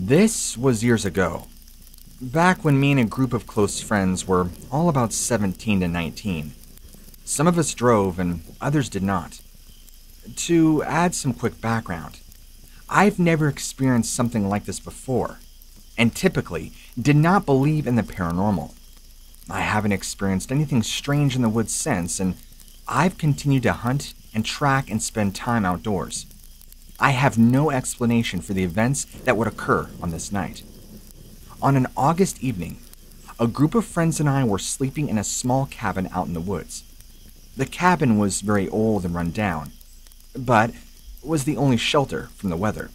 This was years ago. Back when me and a group of close friends were all about 17 to 19. Some of us drove and others did not. To add some quick background, I've never experienced something like this before, and typically did not believe in the paranormal. I haven't experienced anything strange in the woods since, and I've continued to hunt and track and spend time outdoors. I have no explanation for the events that would occur on this night. On an August evening, a group of friends and I were sleeping in a small cabin out in the woods. The cabin was very old and run down, but was the only shelter from the weather.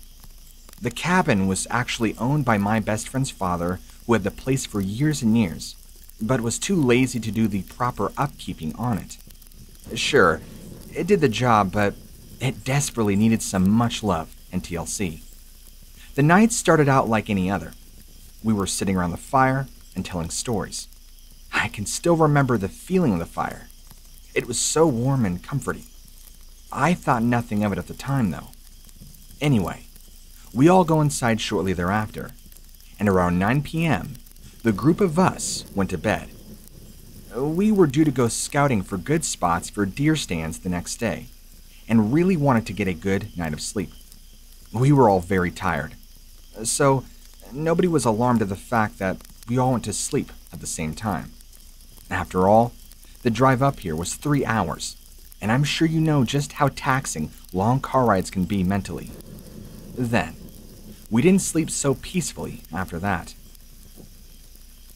The cabin was actually owned by my best friend's father, who had the place for years and years, but was too lazy to do the proper upkeeping on it. Sure, it did the job, but it desperately needed some much love and TLC. The night started out like any other. We were sitting around the fire and telling stories. I can still remember the feeling of the fire. It was so warm and comforting. I thought nothing of it at the time, though. Anyway, we all go inside shortly thereafter, and around 9 p.m., the group of us went to bed. We were due to go scouting for good spots for deer stands the next day and really wanted to get a good night of sleep. We were all very tired, so nobody was alarmed at the fact that we all went to sleep at the same time. After all, the drive up here was three hours, and I'm sure you know just how taxing long car rides can be mentally. Then, we didn't sleep so peacefully after that.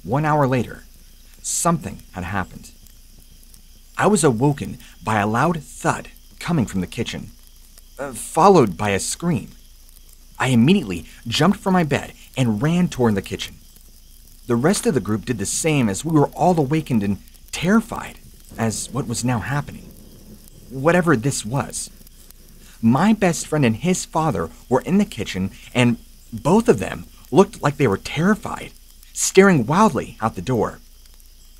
One hour later, something had happened. I was awoken by a loud thud coming from the kitchen, uh, followed by a scream. I immediately jumped from my bed and ran toward the kitchen. The rest of the group did the same as we were all awakened and terrified as what was now happening. Whatever this was. My best friend and his father were in the kitchen, and both of them looked like they were terrified, staring wildly out the door.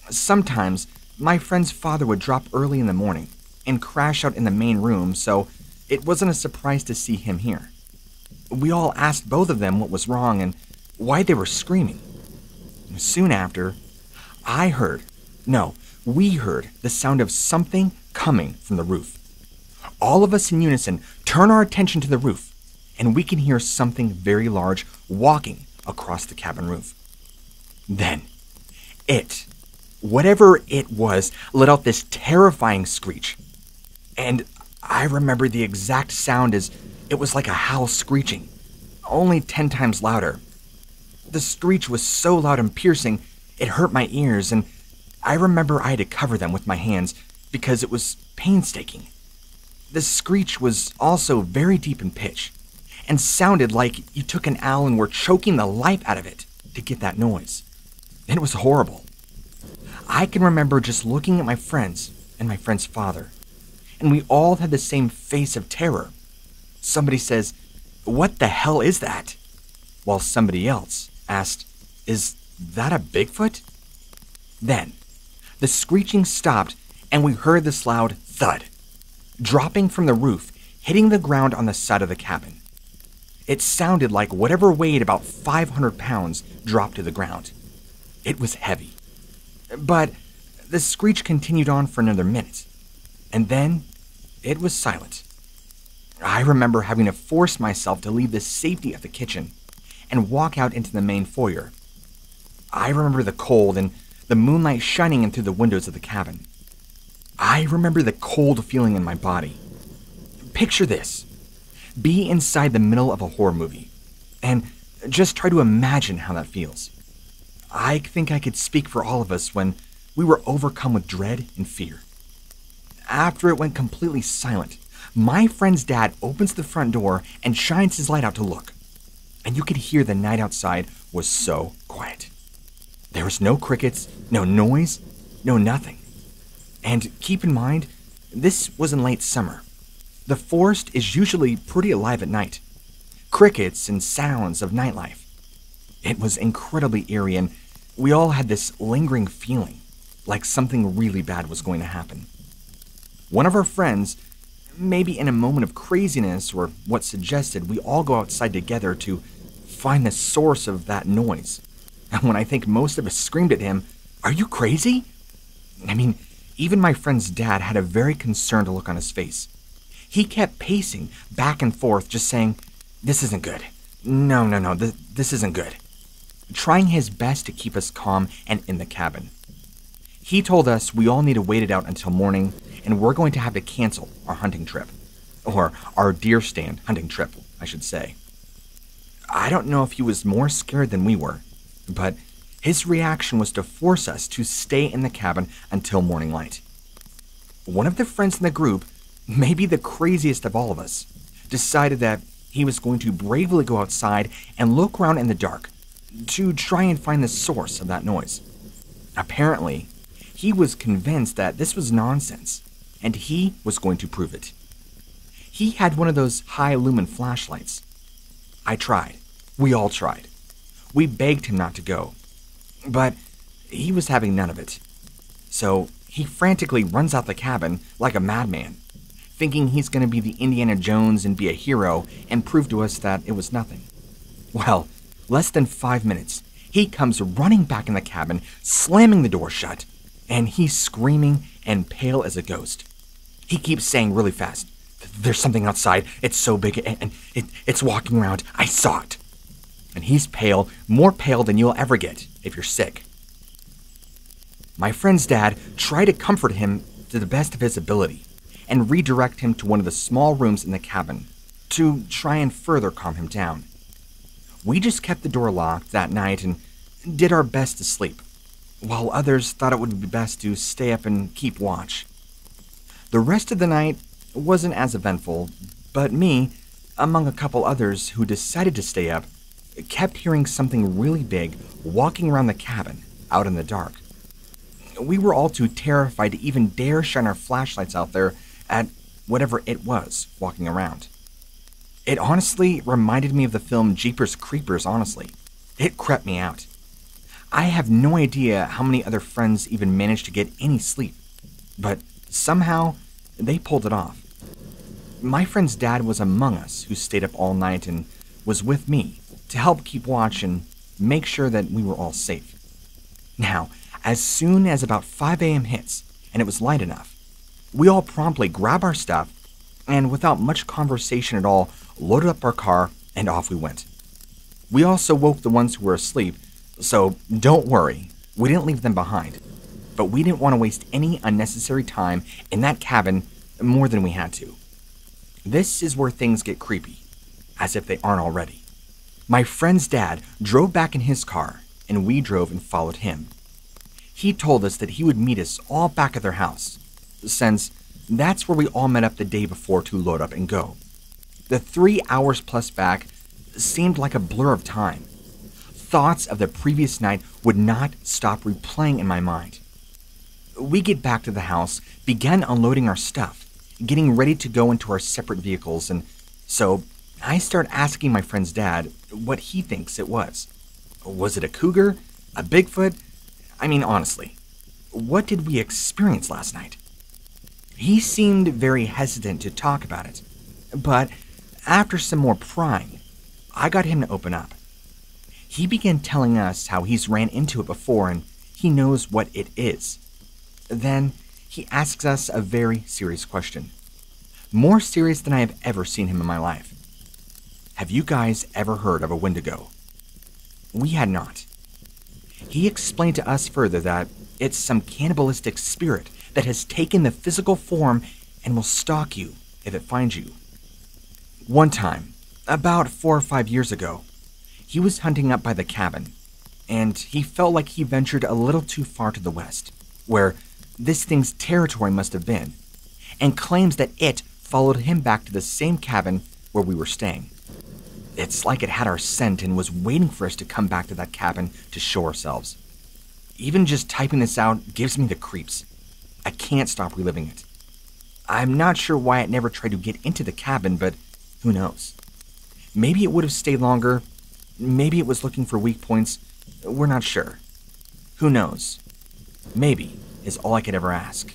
Sometimes my friend's father would drop early in the morning, and crash out in the main room, so it wasn't a surprise to see him here. We all asked both of them what was wrong and why they were screaming. Soon after, I heard, no, we heard the sound of something coming from the roof. All of us in unison turn our attention to the roof, and we can hear something very large walking across the cabin roof. Then, it, whatever it was, let out this terrifying screech and I remember the exact sound as it was like a howl screeching, only ten times louder. The screech was so loud and piercing, it hurt my ears, and I remember I had to cover them with my hands because it was painstaking. The screech was also very deep in pitch and sounded like you took an owl and were choking the life out of it to get that noise. It was horrible. I can remember just looking at my friends and my friend's father and we all had the same face of terror. Somebody says, What the hell is that? While somebody else asked, Is that a Bigfoot? Then, the screeching stopped, and we heard this loud thud, dropping from the roof, hitting the ground on the side of the cabin. It sounded like whatever weighed about 500 pounds dropped to the ground. It was heavy. But the screech continued on for another minute. And then it was silent. I remember having to force myself to leave the safety of the kitchen and walk out into the main foyer. I remember the cold and the moonlight shining in through the windows of the cabin. I remember the cold feeling in my body. Picture this be inside the middle of a horror movie and just try to imagine how that feels. I think I could speak for all of us when we were overcome with dread and fear after it went completely silent, my friend's dad opens the front door and shines his light out to look. And you could hear the night outside was so quiet. There was no crickets, no noise, no nothing. And keep in mind, this was in late summer. The forest is usually pretty alive at night. Crickets and sounds of nightlife. It was incredibly eerie, and we all had this lingering feeling like something really bad was going to happen. One of our friends, maybe in a moment of craziness or what suggested we all go outside together to find the source of that noise. And when I think most of us screamed at him, Are you crazy? I mean, even my friend's dad had a very concerned look on his face. He kept pacing back and forth, just saying, This isn't good. No, no, no, th- this isn't good. Trying his best to keep us calm and in the cabin. He told us we all need to wait it out until morning, and we're going to have to cancel our hunting trip. Or our deer stand hunting trip, I should say. I don't know if he was more scared than we were, but his reaction was to force us to stay in the cabin until morning light. One of the friends in the group, maybe the craziest of all of us, decided that he was going to bravely go outside and look around in the dark to try and find the source of that noise. Apparently, he was convinced that this was nonsense, and he was going to prove it. He had one of those high lumen flashlights. I tried. We all tried. We begged him not to go, but he was having none of it. So he frantically runs out the cabin like a madman, thinking he's going to be the Indiana Jones and be a hero and prove to us that it was nothing. Well, less than five minutes, he comes running back in the cabin, slamming the door shut, and he's screaming and pale as a ghost. He keeps saying really fast, There's something outside. It's so big and, it, it's walking around. I saw it. And he's pale, more pale than you'll ever get if you're sick. My friend's dad tried to comfort him to the best of his ability and redirect him to one of the small rooms in the cabin to try and further calm him down. We just kept the door locked that night and did our best to sleep, while others thought it would be best to stay up and keep watch. The rest of the night wasn't as eventful, but me, among a couple others who decided to stay up, kept hearing something really big walking around the cabin out in the dark. We were all too terrified to even dare shine our flashlights out there at whatever it was walking around. It honestly reminded me of the film Jeepers Creepers, honestly. It crept me out. I have no idea how many other friends even managed to get any sleep, but somehow they pulled it off. My friend's dad was among us who stayed up all night and was with me to help keep watch and make sure that we were all safe. Now, as soon as about 5 a.m. hits and it was light enough, we all promptly grab our stuff and, without much conversation at all, loaded up our car and off we went. We also woke the ones who were asleep, so don't worry, we didn't leave them behind. But we didn't want to waste any unnecessary time in that cabin more than we had to. This is where things get creepy, as if they aren't already. My friend's dad drove back in his car, and we drove and followed him. He told us that he would meet us all back at their house, since that's where we all met up the day before to load up and go. The three hours plus back seemed like a blur of time. Thoughts of the previous night would not stop replaying in my mind. We get back to the house, began unloading our stuff, getting ready to go into our separate vehicles, and so I start asking my friend's dad what he thinks it was. Was it a cougar? A Bigfoot? I mean, honestly, what did we experience last night? He seemed very hesitant to talk about it, but after some more prying, I got him to open up. He began telling us how he's ran into it before and he knows what it is. Then he asks us a very serious question. More serious than I have ever seen him in my life. Have you guys ever heard of a Wendigo? We had not. He explained to us further that it's some cannibalistic spirit that has taken the physical form and will stalk you if it finds you. One time, about four or five years ago, he was hunting up by the cabin, and he felt like he ventured a little too far to the west, where this thing's territory must have been, and claims that it followed him back to the same cabin where we were staying. It's like it had our scent and was waiting for us to come back to that cabin to show ourselves. Even just typing this out gives me the creeps. I can't stop reliving it. I'm not sure why it never tried to get into the cabin, but who knows? Maybe it would have stayed longer. Maybe it was looking for weak points. We're not sure. Who knows? Maybe is all I could ever ask.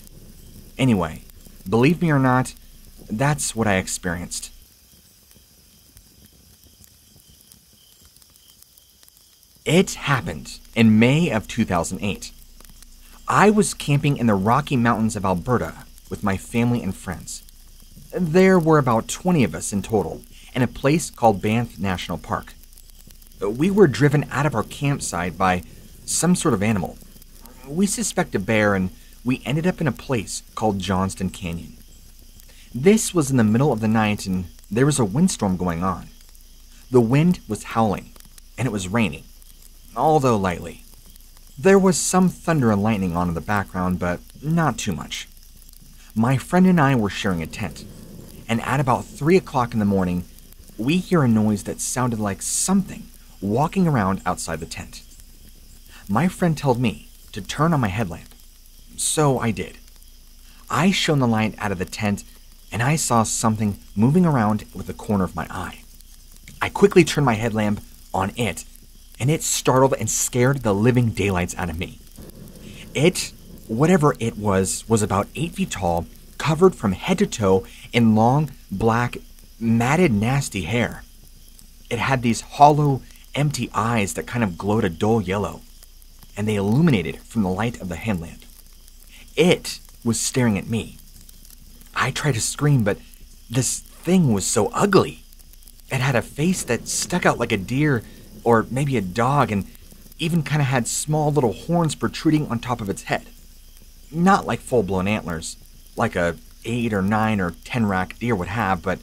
Anyway, believe me or not, that's what I experienced. It happened in May of 2008. I was camping in the Rocky Mountains of Alberta with my family and friends. There were about 20 of us in total in a place called Banff National Park. We were driven out of our campsite by some sort of animal. We suspect a bear, and we ended up in a place called Johnston Canyon. This was in the middle of the night, and there was a windstorm going on. The wind was howling, and it was raining, although lightly. There was some thunder and lightning on in the background, but not too much. My friend and I were sharing a tent, and at about 3 o'clock in the morning, we hear a noise that sounded like something walking around outside the tent. My friend told me to turn on my headlamp, so I did. I shone the light out of the tent and I saw something moving around with the corner of my eye. I quickly turned my headlamp on it, and it startled and scared the living daylights out of me. It, whatever it was, was about eight feet tall, covered from head to toe in long, black, matted, nasty hair. It had these hollow, empty eyes that kind of glowed a dull yellow, and they illuminated from the light of the headlamp. It was staring at me. I tried to scream, but this thing was so ugly. It had a face that stuck out like a deer or maybe a dog and even kind of had small little horns protruding on top of its head. Not like full blown antlers, like a 8 or 9 or 10 rack deer would have, but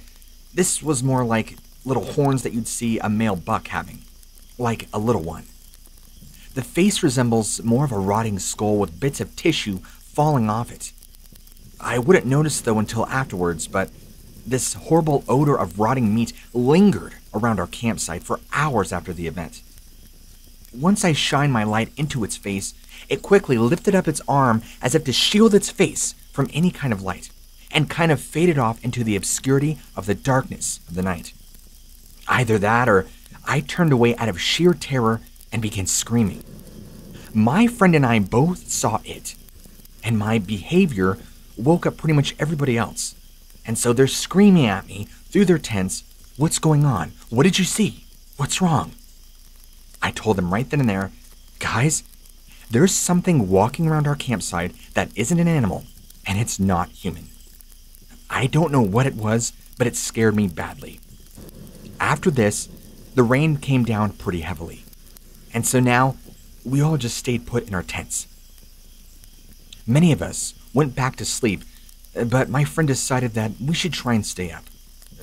this was more like little horns that you'd see a male buck having, like a little one. The face resembles more of a rotting skull with bits of tissue falling off it. I wouldn't notice though until afterwards, but this horrible odor of rotting meat lingered around our campsite for hours after the event. Once I shined my light into its face, it quickly lifted up its arm as if to shield its face from any kind of light, and kind of faded off into the obscurity of the darkness of the night. Either that or I turned away out of sheer terror and began screaming. My friend and I both saw it, and my behavior woke up pretty much everybody else. And so they're screaming at me through their tents, What's going on? What did you see? What's wrong? I told them right then and there, Guys, there's something walking around our campsite that isn't an animal, and it's not human. I don't know what it was, but it scared me badly. After this, the rain came down pretty heavily. And so now, we all just stayed put in our tents. Many of us went back to sleep, but my friend decided that we should try and stay up.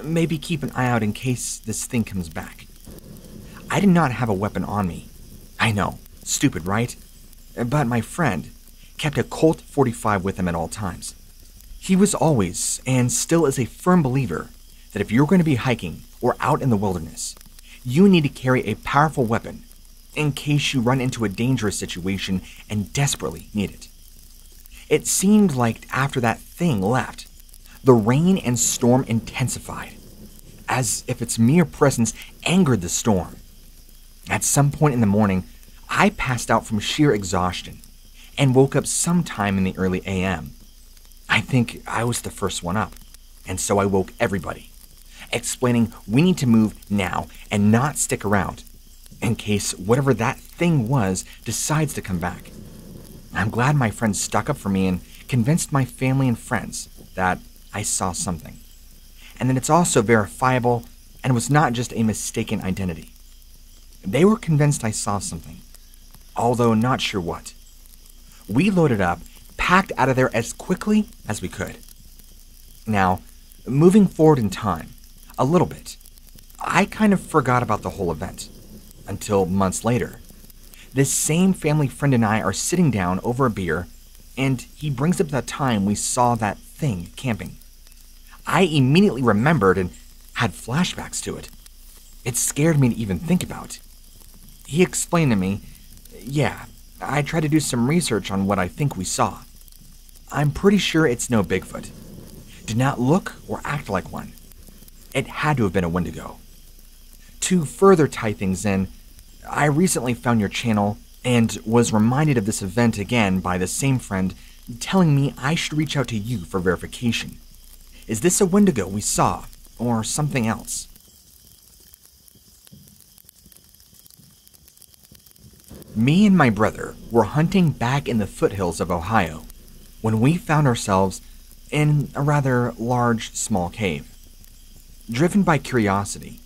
Maybe keep an eye out in case this thing comes back. I did not have a weapon on me. I know, stupid, right? But my friend kept a Colt 45 with him at all times. He was always, and still is, a firm believer that if you're going to be hiking or out in the wilderness, you need to carry a powerful weapon in case you run into a dangerous situation and desperately need it. It seemed like after that thing left, the rain and storm intensified, as if its mere presence angered the storm. At some point in the morning, I passed out from sheer exhaustion and woke up sometime in the early AM. I think I was the first one up, and so I woke everybody, explaining we need to move now and not stick around in case whatever that thing was decides to come back. I'm glad my friends stuck up for me and convinced my family and friends that I saw something. And that it's also verifiable and was not just a mistaken identity. They were convinced I saw something, although not sure what. We loaded up, packed out of there as quickly as we could. Now, moving forward in time, a little bit, I kind of forgot about the whole event until months later this same family friend and I are sitting down over a beer, and he brings up that time we saw that thing camping. I immediately remembered and had flashbacks to it. It scared me to even think about. He explained to me, yeah, I tried to do some research on what I think we saw. I'm pretty sure it's no Bigfoot. Did not look or act like one. It had to have been a Wendigo. To further tie things in, I recently found your channel and was reminded of this event again by the same friend telling me I should reach out to you for verification. Is this a Wendigo we saw, or something else? Me and my brother were hunting back in the foothills of Ohio when we found ourselves in a rather large, small cave. Driven by curiosity,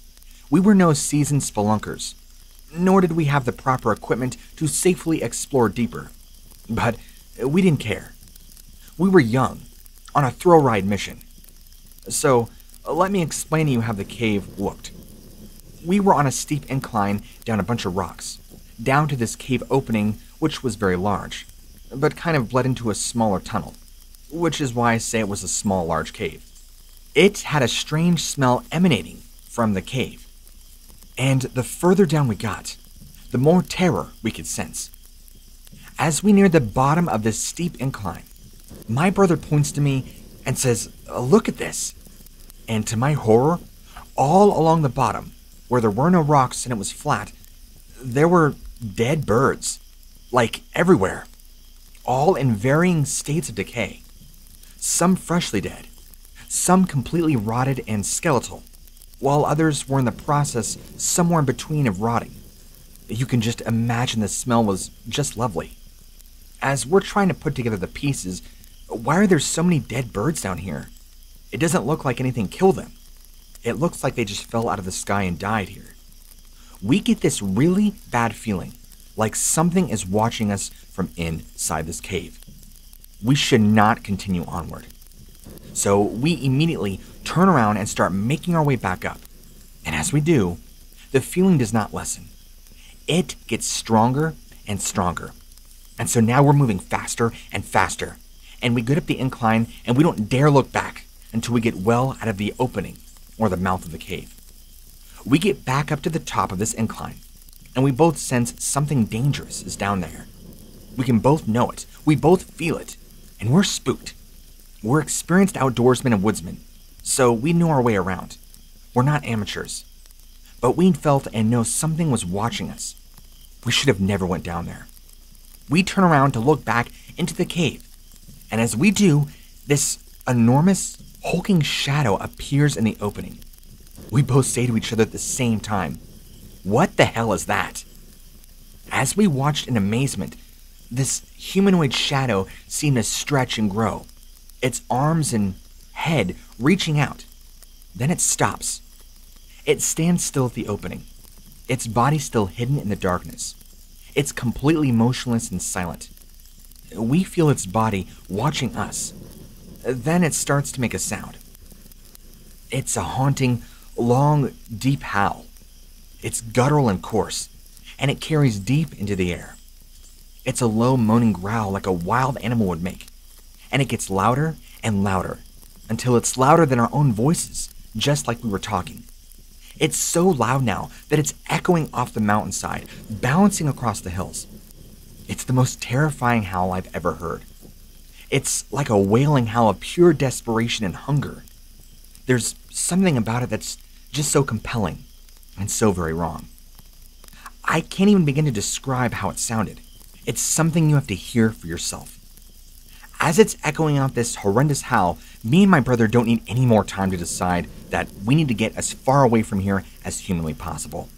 we were no seasoned spelunkers, nor did we have the proper equipment to safely explore deeper. But we didn't care. We were young, on a thrill ride mission. So, let me explain to you how the cave looked. We were on a steep incline down a bunch of rocks, down to this cave opening, which was very large, but kind of bled into a smaller tunnel, which is why I say it was a small, large cave. It had a strange smell emanating from the cave. And the further down we got, the more terror we could sense. As we neared the bottom of this steep incline, my brother points to me and says, Look at this. And to my horror, all along the bottom, where there were no rocks and it was flat, there were dead birds. Like everywhere. All in varying states of decay. Some freshly dead, some completely rotted and skeletal, while others were in the process somewhere in between of rotting. You can just imagine the smell was just lovely. As we're trying to put together the pieces, why are there so many dead birds down here? It doesn't look like anything killed them. It looks like they just fell out of the sky and died here. We get this really bad feeling, like something is watching us from inside this cave. We should not continue onward. So we immediately turn around and start making our way back up. And as we do, the feeling does not lessen. It gets stronger and stronger. And so now we're moving faster and faster. And we get up the incline and we don't dare look back until we get well out of the opening or the mouth of the cave. We get back up to the top of this incline, and we both sense something dangerous is down there. We can both know it, we both feel it, and we're spooked. We're experienced outdoorsmen and woodsmen, so we knew our way around. We're not amateurs. But we felt and know something was watching us. We should have never went down there. We turn around to look back into the cave, and as we do, this enormous, hulking shadow appears in the opening. We both say to each other at the same time, What the hell is that? As we watched in amazement, this humanoid shadow seemed to stretch and grow its arms and head reaching out. Then it stops. It stands still at the opening, its body still hidden in the darkness. It's completely motionless and silent. We feel its body watching us. Then it starts to make a sound. It's a haunting, long, deep howl. It's guttural and coarse, and it carries deep into the air. It's a low, moaning growl like a wild animal would make and it gets louder and louder until it's louder than our own voices, just like we were talking. It's so loud now that it's echoing off the mountainside, bouncing across the hills. It's the most terrifying howl I've ever heard. It's like a wailing howl of pure desperation and hunger. There's something about it that's just so compelling and so very wrong. I can't even begin to describe how it sounded. It's something you have to hear for yourself. As it's echoing out this horrendous howl, me and my brother don't need any more time to decide that we need to get as far away from here as humanly possible.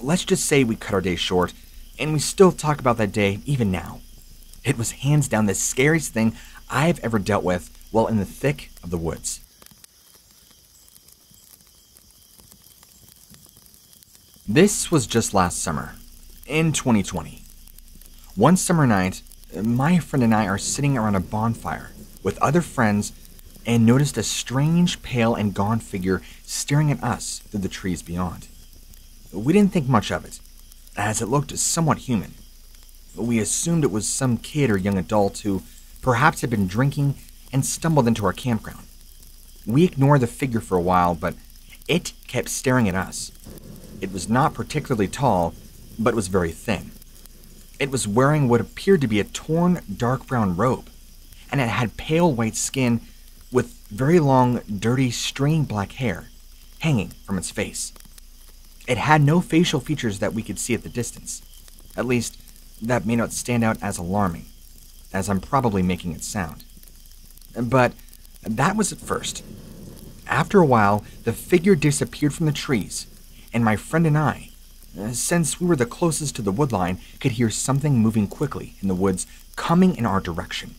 Let's just say we cut our day short, and we still talk about that day even now. It was hands down the scariest thing I've ever dealt with while in the thick of the woods. This was just last summer, in 2020. One summer night, my friend and I are sitting around a bonfire with other friends and noticed a strange, pale, and gaunt figure staring at us through the trees beyond. We didn't think much of it, as it looked somewhat human. We assumed it was some kid or young adult who perhaps had been drinking and stumbled into our campground. We ignored the figure for a while, but it kept staring at us. It was not particularly tall, but was very thin. It was wearing what appeared to be a torn dark brown robe, and it had pale white skin with very long, dirty, stringy black hair hanging from its face. It had no facial features that we could see at the distance. At least, that may not stand out as alarming, as I'm probably making it sound. But that was at first. After a while, the figure disappeared from the trees, and my friend and I, Uh, since we were the closest to the woodline, could hear something moving quickly in the woods coming in our direction.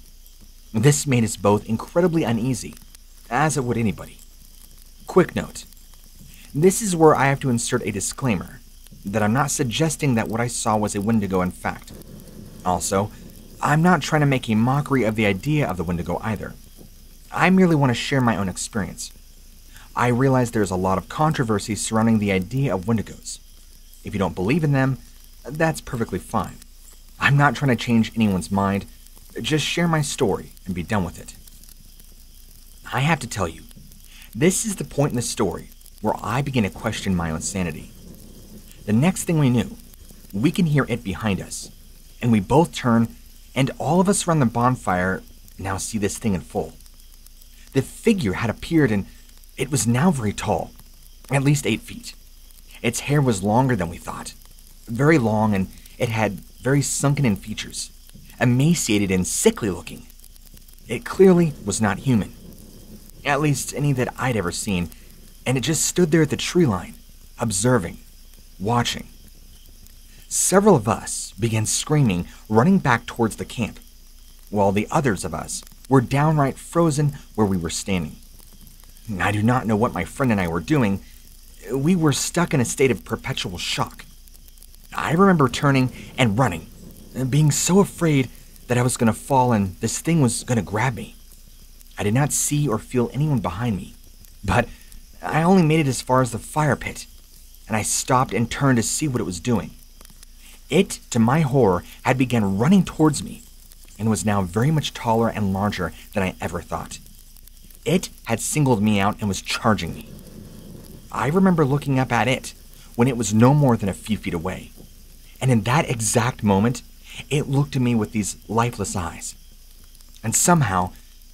This made us both incredibly uneasy, as it would anybody. Quick note this is where I have to insert a disclaimer that I'm not suggesting that what I saw was a Wendigo in fact. Also, I'm not trying to make a mockery of the idea of the Wendigo either. I merely want to share my own experience. I realize there's a lot of controversy surrounding the idea of Wendigos. If you don't believe in them, that's perfectly fine. I'm not trying to change anyone's mind, just share my story and be done with it. I have to tell you, this is the point in the story where I begin to question my own sanity. The next thing we knew, we can hear it behind us, and we both turn, and all of us around the bonfire now see this thing in full. The figure had appeared, and it was now very tall, at least eight feet. Its hair was longer than we thought, very long, and it had very sunken in features, emaciated and sickly looking. It clearly was not human, at least any that I'd ever seen, and it just stood there at the tree line, observing, watching. Several of us began screaming, running back towards the camp, while the others of us were downright frozen where we were standing. I do not know what my friend and I were doing. We were stuck in a state of perpetual shock. I remember turning and running, and being so afraid that I was going to fall and this thing was going to grab me. I did not see or feel anyone behind me, but I only made it as far as the fire pit, and I stopped and turned to see what it was doing. It, to my horror, had begun running towards me and was now very much taller and larger than I ever thought. It had singled me out and was charging me. I remember looking up at it when it was no more than a few feet away, and in that exact moment, it looked at me with these lifeless eyes. And somehow,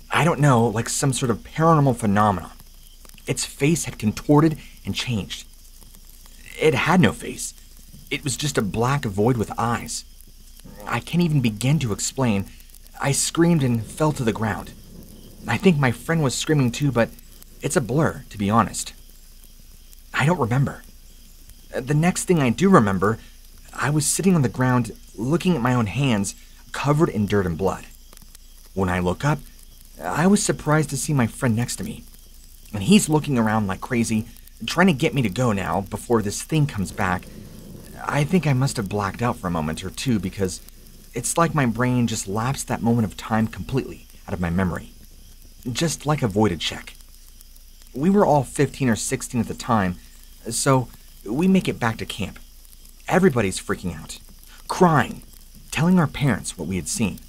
I don't know, like some sort of paranormal phenomenon, its face had contorted and changed. It had no face. It was just a black void with eyes. I can't even begin to explain. I screamed and fell to the ground. I think my friend was screaming too, but it's a blur, to be honest. I don't remember. Uh, the next thing I do remember, I was sitting on the ground looking at my own hands covered in dirt and blood. When I look up, I was surprised to see my friend next to me and he's looking around like crazy, trying to get me to go now before this thing comes back. I think I must have blacked out for a moment or two because it's like my brain just lapsed that moment of time completely out of my memory. Just like a voided check. We were all 15 or 16 at the time, so we make it back to camp. Everybody's freaking out, crying, telling our parents what we had seen.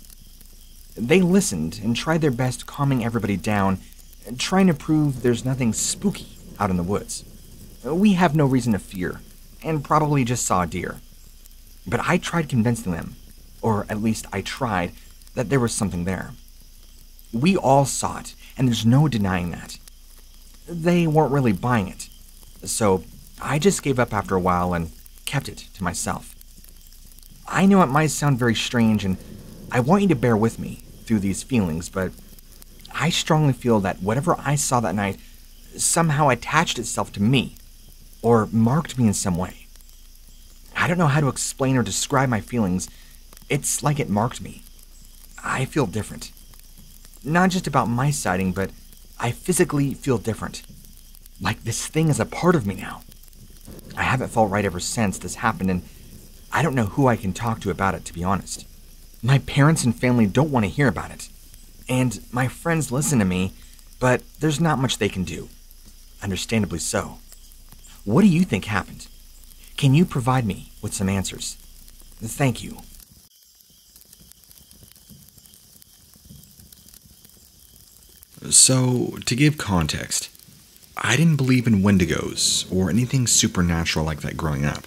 They listened and tried their best calming everybody down trying to prove there's nothing spooky out in the woods. We have no reason to fear, and probably just saw a deer. But I tried convincing them, or at least I tried, that there was something there. We all saw it, and there's no denying that. They weren't really buying it, so I just gave up after a while and kept it to myself. I know it might sound very strange, and I want you to bear with me through these feelings, but I strongly feel that whatever I saw that night somehow attached itself to me or marked me in some way. I don't know how to explain or describe my feelings. It's like it marked me. I feel different. Not just about my sighting, but I physically feel different. Like this thing is a part of me now. I haven't felt right ever since this happened, and I don't know who I can talk to about it, to be honest. My parents and family don't want to hear about it and my friends listen to me, but there's not much they can do. Understandably so. What do you think happened? Can you provide me with some answers? Thank you. So, to give context, I didn't believe in wendigos or anything supernatural like that growing up,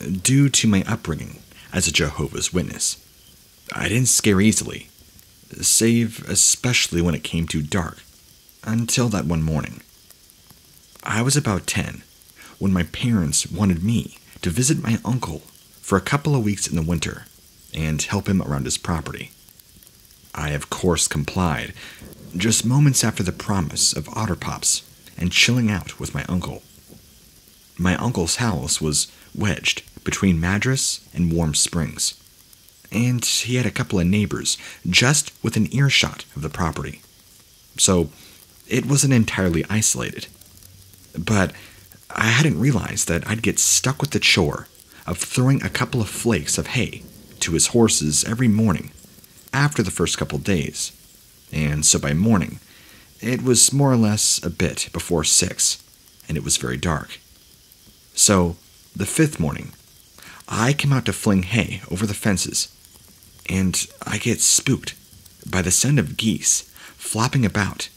due to my upbringing as a Jehovah's Witness. I didn't scare easily, save especially when it came to dark, until that one morning. I was about 10 when my parents wanted me to visit my uncle for a couple of weeks in the winter and help him around his property. I, of course, complied, just moments after the promise of otter pops and chilling out with my uncle. My uncle's house was wedged between Madras and Warm Springs, and he had a couple of neighbors just within earshot of the property. So it wasn't entirely isolated. But I hadn't realized that I'd get stuck with the chore of throwing a couple of flakes of hay to his horses every morning after the first couple days. And so by morning, it was more or less a bit before six, and it was very dark. So, the fifth morning, I came out to fling hay over the fences, and I get spooked by the sound of geese flopping about.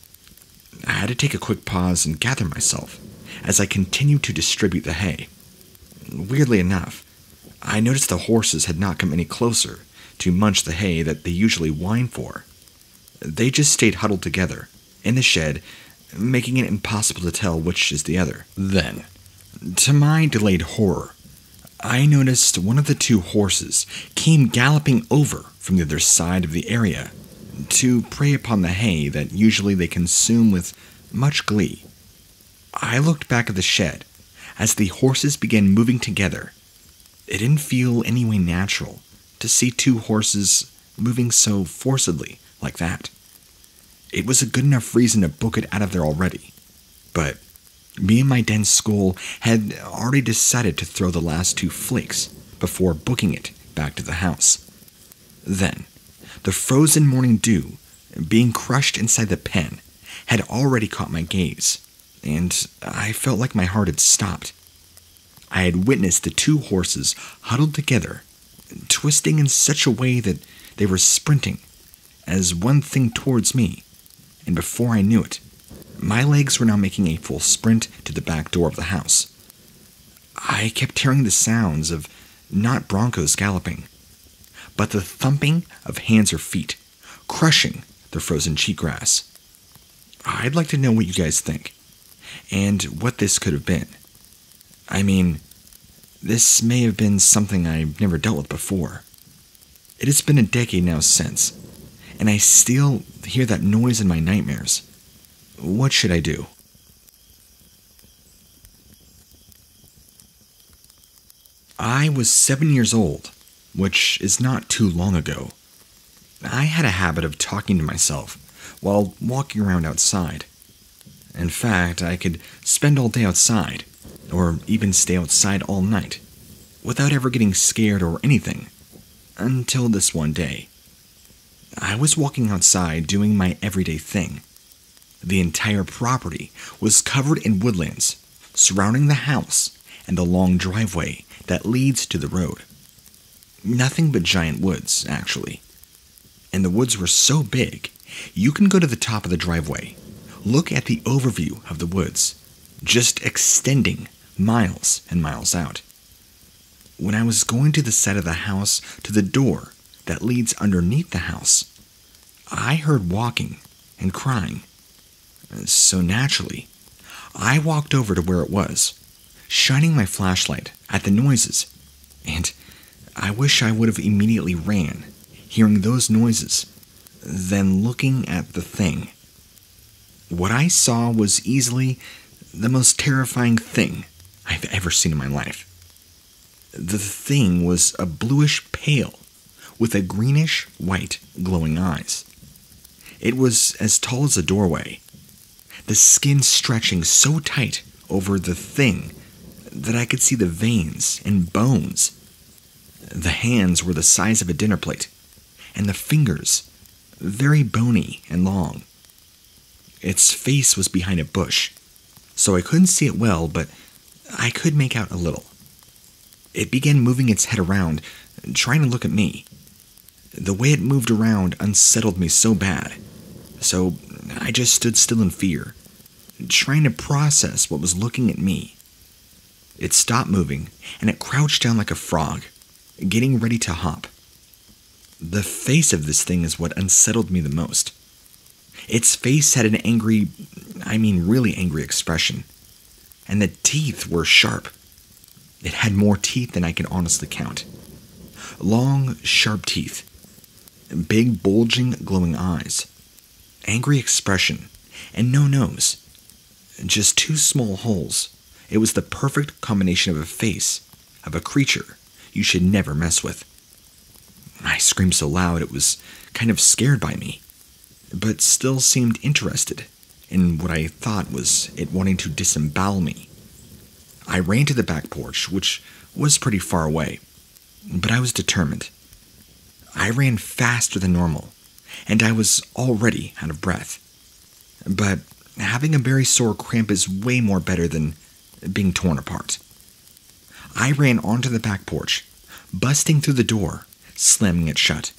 I had to take a quick pause and gather myself as I continued to distribute the hay. Weirdly enough, I noticed the horses had not come any closer to munch the hay that they usually whine for. They just stayed huddled together in the shed, making it impossible to tell which is the other. Then, to my delayed horror, I noticed one of the two horses came galloping over from the other side of the area to prey upon the hay that usually they consume with much glee. I looked back at the shed as the horses began moving together. It didn't feel any way natural to see two horses moving so forcibly like that. It was a good enough reason to book it out of there already. But me and my dense skull had already decided to throw the last two flakes before booking it back to the house. Then, the frozen morning dew, being crushed inside the pen, had already caught my gaze, and I felt like my heart had stopped. I had witnessed the two horses huddled together, twisting in such a way that they were sprinting as one thing towards me, and before I knew it, my legs were now making a full sprint to the back door of the house. I kept hearing the sounds of not broncos galloping, but the thumping of hands or feet, crushing the frozen cheatgrass. I'd like to know what you guys think, and what this could have been. I mean, this may have been something I've never dealt with before. It has been a decade now since, and I still hear that noise in my nightmares. What should I do? I was seven years old, which is not too long ago. I had a habit of talking to myself while walking around outside. In fact, I could spend all day outside, or even stay outside all night, without ever getting scared or anything, until this one day. I was walking outside doing my everyday thing. The entire property was covered in woodlands surrounding the house and the long driveway that leads to the road. Nothing but giant woods, actually. And the woods were so big, you can go to the top of the driveway, look at the overview of the woods, just extending miles and miles out. When I was going to the side of the house to the door that leads underneath the house, I heard walking and crying. So naturally, I walked over to where it was, shining my flashlight at the noises, and I wish I would have immediately ran, hearing those noises, then looking at the thing. What I saw was easily the most terrifying thing I've ever seen in my life. The thing was a bluish pale with a greenish white glowing eyes. It was as tall as a doorway, the skin stretching so tight over the thing that I could see the veins and bones. The hands were the size of a dinner plate, and the fingers very bony and long. Its face was behind a bush, so I couldn't see it well, but I could make out a little. It began moving its head around, trying to look at me. The way it moved around unsettled me so bad, so I just stood still in fear, trying to process what was looking at me. It stopped moving, and it crouched down like a frog, getting ready to hop. The face of this thing is what unsettled me the most. Its face had an angry, I mean really angry expression, and the teeth were sharp. It had more teeth than I can honestly count. Long, sharp teeth, big, bulging, glowing eyes, angry expression, and no nose. Just two small holes It was the perfect combination of a face, of a creature you should never mess with. I screamed so loud it was kind of scared by me, but still seemed interested in what I thought was it wanting to disembowel me. I ran to the back porch, which was pretty far away, but I was determined. I ran faster than normal, and I was already out of breath. But having a very sore cramp is way more better than being torn apart. I ran onto the back porch, busting through the door, slamming it shut.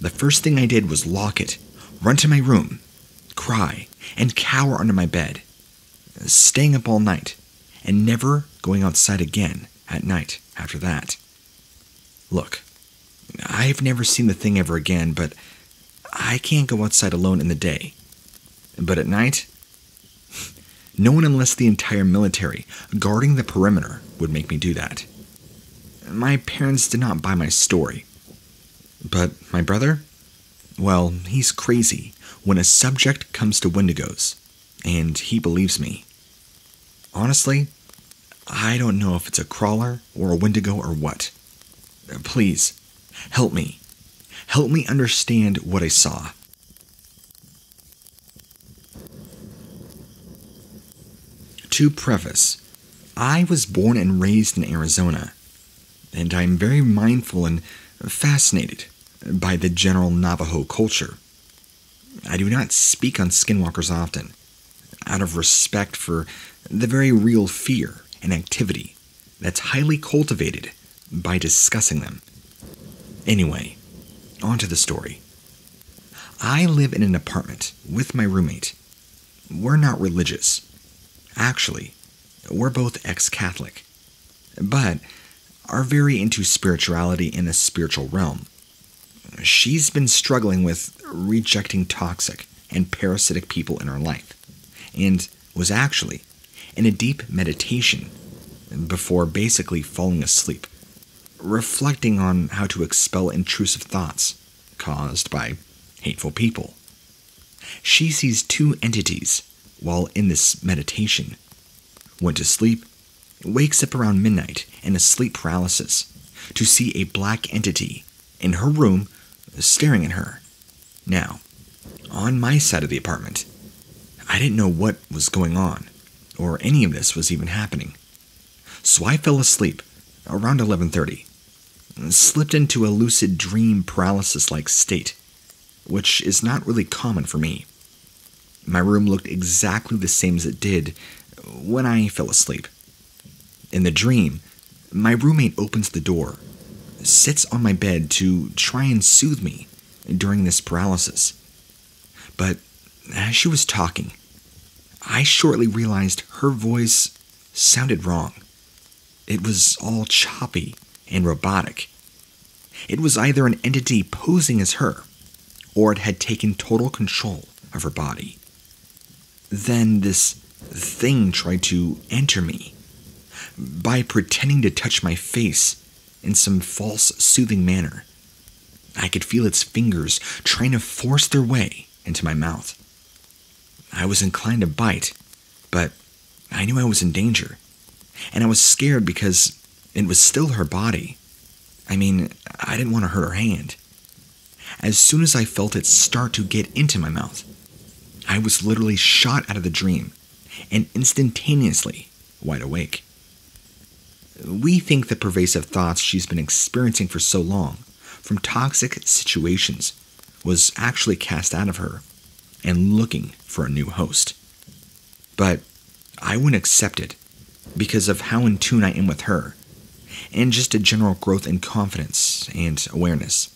The first thing I did was lock it, run to my room, cry, and cower under my bed, staying up all night, and never going outside again at night after that. Look, I've never seen the thing ever again, but I can't go outside alone in the day. But at night, no one unless the entire military guarding the perimeter would make me do that. My parents did not buy my story. But my brother? Well, he's crazy when a subject comes to Wendigos, and he believes me. Honestly, I don't know if it's a crawler or a Wendigo or what. Please, help me. Help me understand what I saw. To preface, I was born and raised in Arizona, and I'm very mindful and fascinated by the general Navajo culture. I do not speak on skinwalkers often, out of respect for the very real fear and activity that's highly cultivated by discussing them. Anyway, on to the story. I live in an apartment with my roommate. We're not religious. Actually, we're both ex Catholic, but are very into spirituality in a spiritual realm. She's been struggling with rejecting toxic and parasitic people in her life, and was actually in a deep meditation before basically falling asleep, reflecting on how to expel intrusive thoughts caused by hateful people. She sees two entities while in this meditation. Went to sleep, wakes up around midnight in a sleep paralysis to see a black entity in her room staring at her. Now, on my side of the apartment, I didn't know what was going on or any of this was even happening. So I fell asleep around 11:30, slipped into a lucid dream paralysis-like state, which is not really common for me. My room looked exactly the same as it did when I fell asleep. In the dream, my roommate opens the door, sits on my bed to try and soothe me during this paralysis. But as she was talking, I shortly realized her voice sounded wrong. It was all choppy and robotic. It was either an entity posing as her, or it had taken total control of her body. Then this thing tried to enter me by pretending to touch my face in some false, soothing manner. I could feel its fingers trying to force their way into my mouth. I was inclined to bite, but I knew I was in danger, and I was scared because it was still her body. I mean, I didn't want to hurt her hand. As soon as I felt it start to get into my mouth, I was literally shot out of the dream and instantaneously wide awake. We think the pervasive thoughts she's been experiencing for so long from toxic situations was actually cast out of her and looking for a new host. But I wouldn't accept it because of how in tune I am with her and just a general growth in confidence and awareness.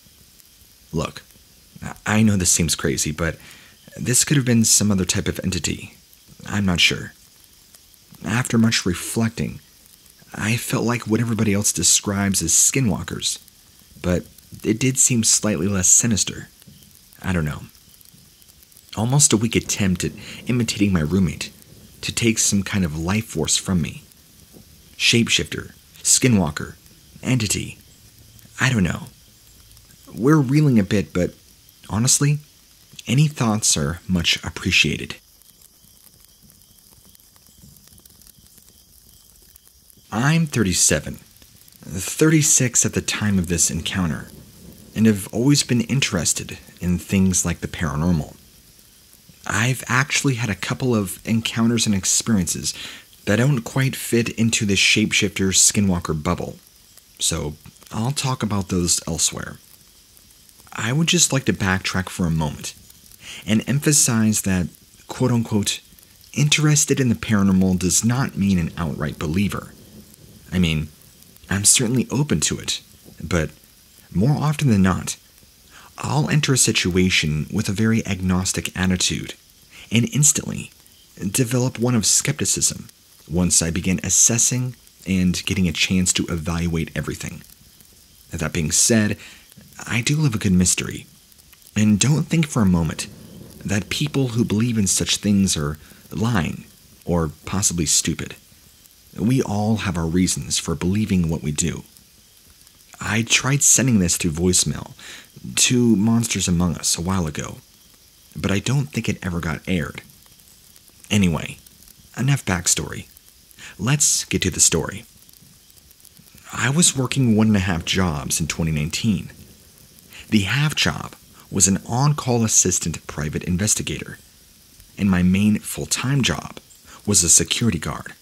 Look, I know this seems crazy, but this could have been some other type of entity. I'm not sure. After much reflecting, I felt like what everybody else describes as skinwalkers, but it did seem slightly less sinister. I don't know. Almost a weak attempt at imitating my roommate to take some kind of life force from me. Shapeshifter, skinwalker, entity. I don't know. We're reeling a bit, but honestly, any thoughts are much appreciated. I'm 37, 36 at the time of this encounter, and have always been interested in things like the paranormal. I've actually had a couple of encounters and experiences that don't quite fit into the shapeshifter skinwalker bubble, so I'll talk about those elsewhere. I would just like to backtrack for a moment and emphasize that, quote unquote, interested in the paranormal does not mean an outright believer. I mean, I'm certainly open to it, but more often than not, I'll enter a situation with a very agnostic attitude and instantly develop one of skepticism once I begin assessing and getting a chance to evaluate everything. That being said, I do love a good mystery, and don't think for a moment that people who believe in such things are lying or possibly stupid. We all have our reasons for believing what we do. I tried sending this through voicemail to Monsters Among Us a while ago, but I don't think it ever got aired. Anyway, enough backstory. Let's get to the story. I was working one and a half jobs in 2019. The half job was an on call assistant private investigator, and my main full time job was a security guard.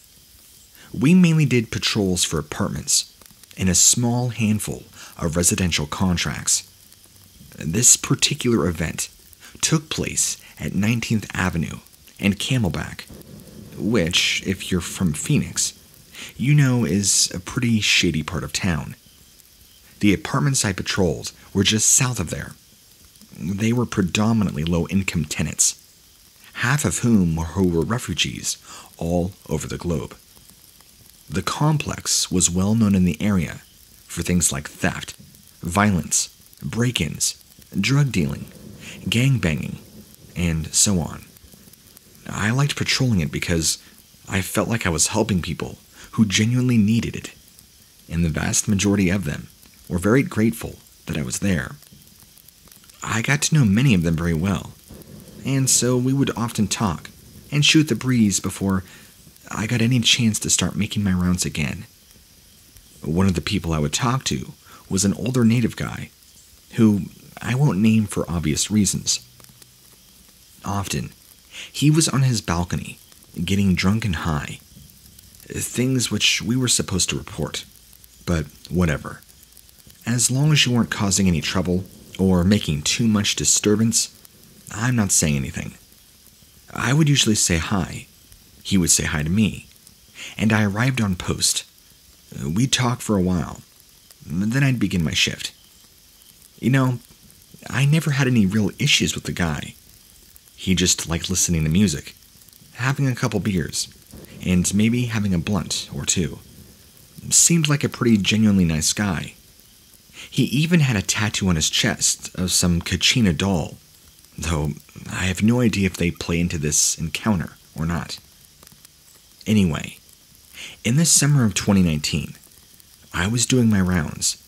We mainly did patrols for apartments and a small handful of residential contracts. This particular event took place at 19th Avenue and Camelback, which, if you're from Phoenix, you know is a pretty shady part of town. The apartments I patrolled were just south of there. They were predominantly low income tenants, half of whom who were refugees all over the globe. The complex was well known in the area for things like theft, violence, break ins, drug dealing, gang banging, and so on. I liked patrolling it because I felt like I was helping people who genuinely needed it, and the vast majority of them were very grateful that I was there. I got to know many of them very well, and so we would often talk and shoot the breeze before I got any chance to start making my rounds again. One of the people I would talk to was an older native guy who I won't name for obvious reasons. Often, he was on his balcony, getting drunk and high. Things which we were supposed to report. But whatever. As long as you weren't causing any trouble or making too much disturbance, I'm not saying anything. I would usually say hi. He would say hi to me. And I arrived on post. We'd talk for a while. Then I'd begin my shift. You know, I never had any real issues with the guy. He just liked listening to music, having a couple beers, and maybe having a blunt or two. Seemed like a pretty genuinely nice guy. He even had a tattoo on his chest of some Kachina doll, though I have no idea if they play into this encounter or not. Anyway, in the summer of 2019, I was doing my rounds,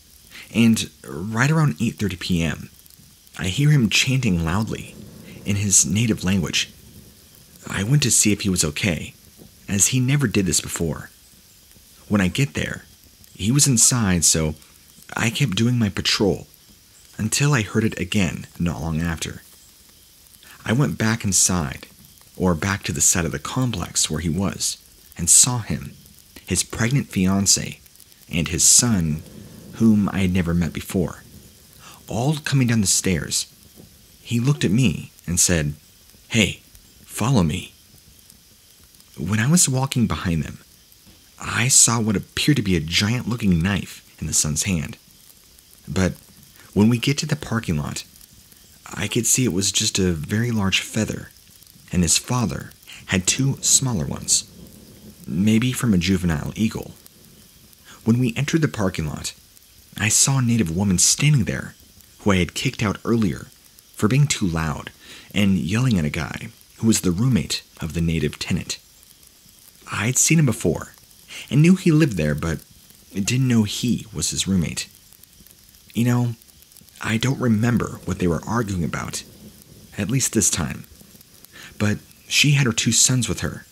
and right around 8:30 p.m., I hear him chanting loudly in his native language. I went to see if he was okay, as he never did this before. When I get there, he was inside, so I kept doing my patrol until I heard it again not long after. I went back inside, or back to the side of the complex where he was, and saw him, his pregnant fiancee, and his son, whom I had never met before, all coming down the stairs. He looked at me and said, Hey, follow me. When I was walking behind them, I saw what appeared to be a giant looking knife in the son's hand. But when we get to the parking lot, I could see it was just a very large feather, and his father had two smaller ones, maybe from a juvenile eagle. When we entered the parking lot, I saw a native woman standing there who I had kicked out earlier for being too loud and yelling at a guy who was the roommate of the native tenant. I'd seen him before and knew he lived there, but didn't know he was his roommate. You know, I don't remember what they were arguing about, at least this time. But she had her two sons with her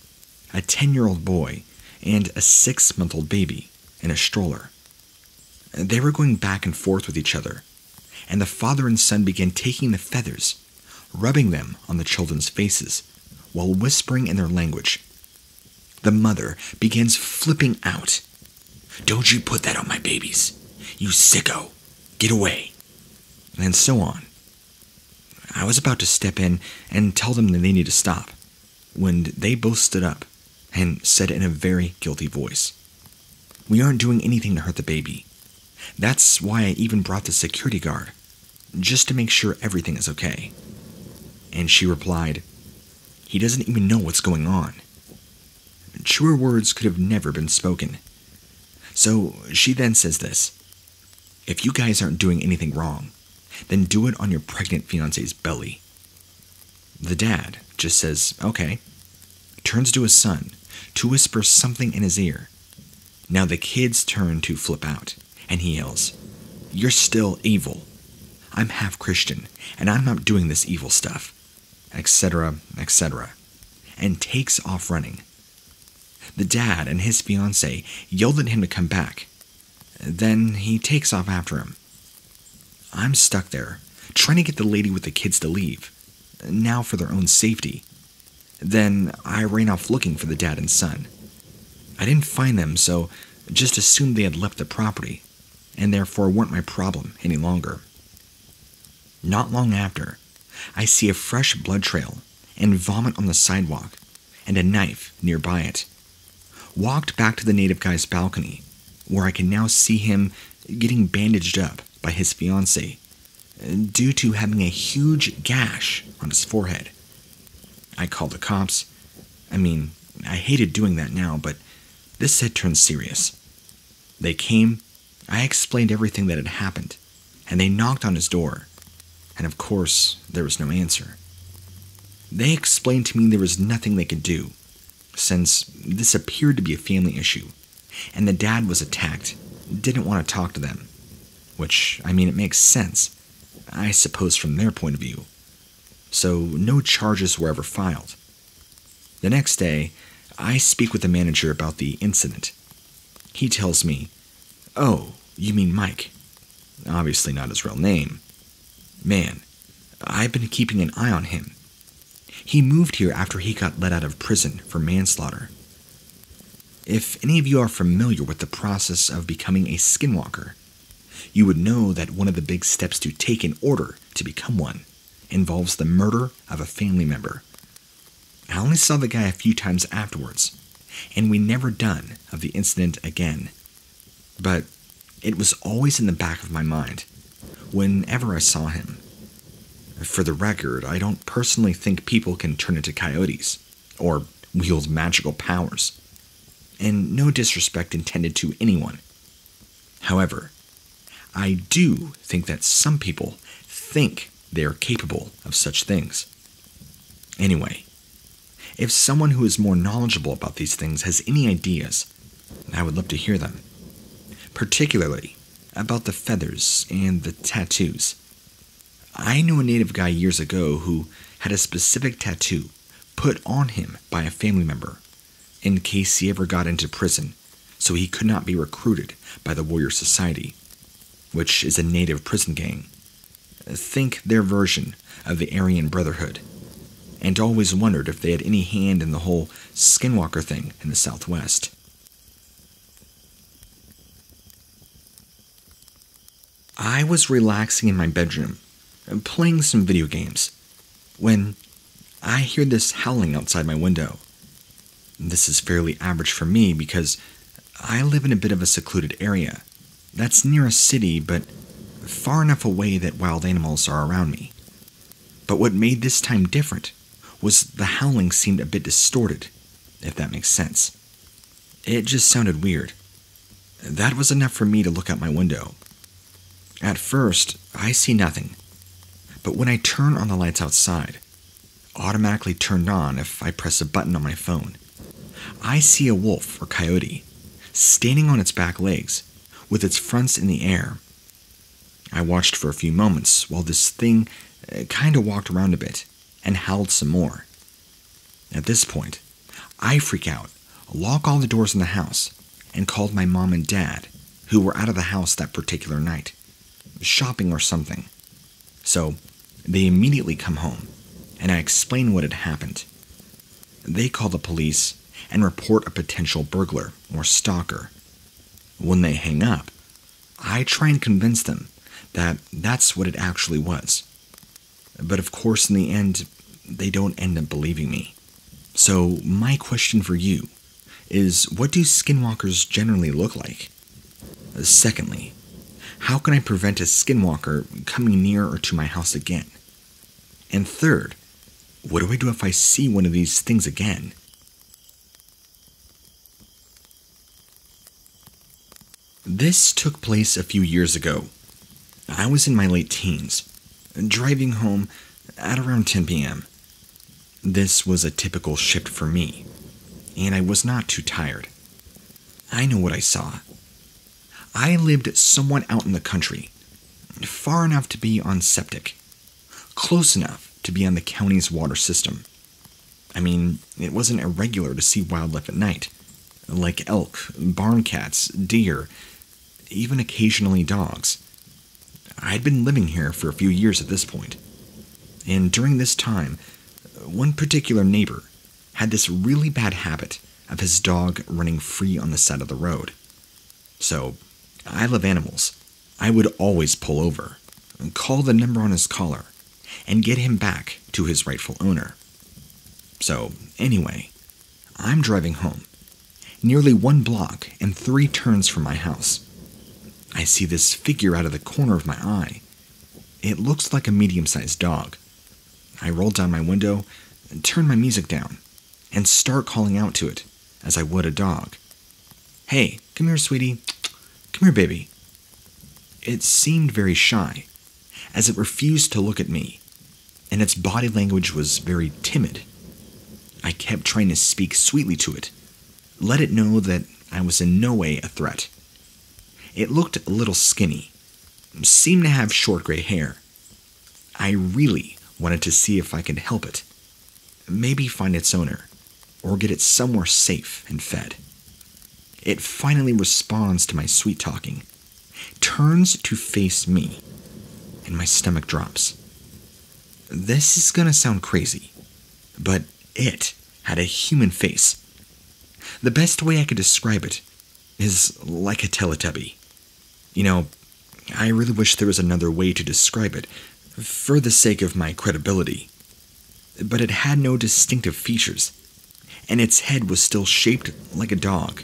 a 10 year old boy and a six month old baby in a stroller. They were going back and forth with each other, and the father and son began taking the feathers, rubbing them on the children's faces, while whispering in their language. The mother begins flipping out. Don't you put that on my babies! You sicko! Get away! And so on. I was about to step in and tell them that they need to stop when they both stood up and said in a very guilty voice, We aren't doing anything to hurt the baby. That's why I even brought the security guard, just to make sure everything is okay. And she replied, He doesn't even know what's going on. Truer words could have never been spoken. So she then says this If you guys aren't doing anything wrong, then do it on your pregnant fiance's belly. The dad just says, Okay, turns to his son to whisper something in his ear. Now the kid's turn to flip out, and he yells, You're still evil. I'm half Christian, and I'm not doing this evil stuff, etc., etc., and takes off running. The dad and his fiancee yelled at him to come back. Then he takes off after him. I'm stuck there, trying to get the lady with the kids to leave, now for their own safety. Then I ran off looking for the dad and son. I didn't find them, so just assumed they had left the property, and therefore weren't my problem any longer. Not long after, I see a fresh blood trail and vomit on the sidewalk and a knife nearby it. Walked back to the native guy's balcony, where I can now see him getting bandaged up by his fiancee due to having a huge gash on his forehead. I called the cops. I mean, I hated doing that now, but this had turned serious. They came, I explained everything that had happened, and they knocked on his door. And of course, there was no answer. They explained to me there was nothing they could do, since this appeared to be a family issue, and the dad was attacked, didn't want to talk to them. Which, I mean, it makes sense, I suppose, from their point of view so no charges were ever filed. The next day, I speak with the manager about the incident. He tells me, Oh, you mean Mike? Obviously not his real name. Man, I've been keeping an eye on him. He moved here after he got let out of prison for manslaughter. If any of you are familiar with the process of becoming a skinwalker, you would know that one of the big steps to take in order to become one involves the murder of a family member. I only saw the guy a few times afterwards, and we never done of the incident again. But it was always in the back of my mind whenever I saw him. For the record, I don't personally think people can turn into coyotes or wield magical powers, and no disrespect intended to anyone. However, I do think that some people think they are capable of such things. Anyway, if someone who is more knowledgeable about these things has any ideas, I would love to hear them. Particularly about the feathers and the tattoos. I knew a native guy years ago who had a specific tattoo put on him by a family member in case he ever got into prison so he could not be recruited by the Warrior Society, which is a native prison gang think their version of the Aryan Brotherhood, and always wondered if they had any hand in the whole skinwalker thing in the Southwest. I was relaxing in my bedroom, playing some video games, when I hear this howling outside my window. This is fairly average for me because I live in a bit of a secluded area. That's near a city, but far enough away that wild animals are around me. But what made this time different was the howling seemed a bit distorted, if that makes sense. It just sounded weird. That was enough for me to look out my window. At first, I see nothing, but when I turn on the lights outside, automatically turned on if I press a button on my phone, I see a wolf or coyote standing on its back legs with its fronts in the air. I watched for a few moments while this thing uh, kind of walked around a bit and howled some more. At this point, I freak out, lock all the doors in the house, and called my mom and dad, who were out of the house that particular night, shopping or something. So they immediately come home, and I explain what had happened. They call the police and report a potential burglar or stalker. When they hang up, I try and convince them that that's what it actually was. But of course, in the end, they don't end up believing me. So, my question for you is what do skinwalkers generally look like? Secondly, how can I prevent a skinwalker coming near or to my house again? And third, what do I do if I see one of these things again? This took place a few years ago. I was in my late teens, driving home at around 10 p.m. This was a typical shift for me, and I was not too tired. I know what I saw. I lived somewhat out in the country, far enough to be on septic, close enough to be on the county's water system. I mean, it wasn't irregular to see wildlife at night, like elk, barn cats, deer, even occasionally dogs. I'd been living here for a few years at this point, and during this time, one particular neighbor had this really bad habit of his dog running free on the side of the road. So, I love animals. I would always pull over, call the number on his collar, and get him back to his rightful owner. So, anyway, I'm driving home, nearly one block and three turns from my house. I see this figure out of the corner of my eye. It looks like a medium sized dog. I roll down my window, turn my music down, and start calling out to it as I would a dog. Hey, come here, sweetie. Come here, baby. It seemed very shy, as it refused to look at me, and its body language was very timid. I kept trying to speak sweetly to it, let it know that I was in no way a threat. It looked a little skinny, seemed to have short gray hair. I really wanted to see if I could help it. Maybe find its owner, or get it somewhere safe and fed. It finally responds to my sweet talking, turns to face me, and my stomach drops. This is gonna sound crazy, but it had a human face. The best way I could describe it is like a Teletubby. You know, I really wish there was another way to describe it, for the sake of my credibility. But it had no distinctive features, and its head was still shaped like a dog.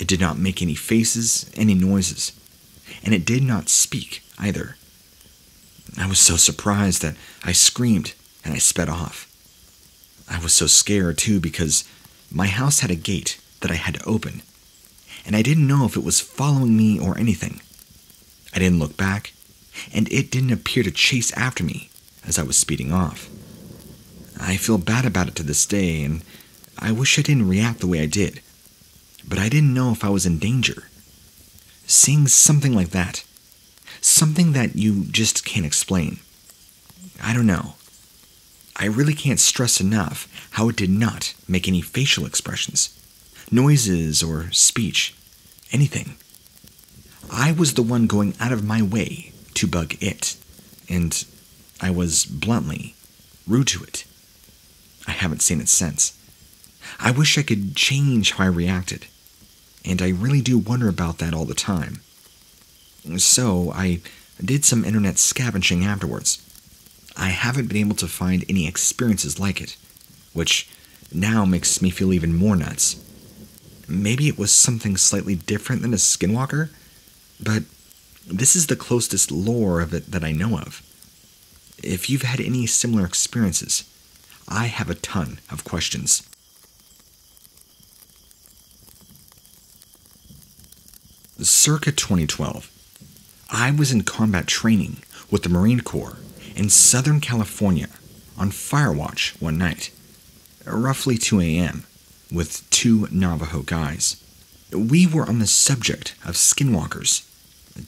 It did not make any faces, any noises, and it did not speak either. I was so surprised that I screamed and I sped off. I was so scared too because my house had a gate that I had to open, and I didn't know if it was following me or anything. I didn't look back, and it didn't appear to chase after me as I was speeding off. I feel bad about it to this day, and I wish I didn't react the way I did. But I didn't know if I was in danger. Seeing something like that, something that you just can't explain. I don't know. I really can't stress enough how it did not make any facial expressions noises or speech, anything. I was the one going out of my way to bug it, and I was bluntly rude to it. I haven't seen it since. I wish I could change how I reacted, and I really do wonder about that all the time. So, I did some internet scavenging afterwards. I haven't been able to find any experiences like it, which now makes me feel even more nuts. Maybe it was something slightly different than a skinwalker, but this is the closest lore of it that I know of. If you've had any similar experiences, I have a ton of questions. Circa 2012, I was in combat training with the Marine Corps in Southern California on fire watch one night, roughly 2 a.m with two Navajo guys. We were on the subject of skinwalkers,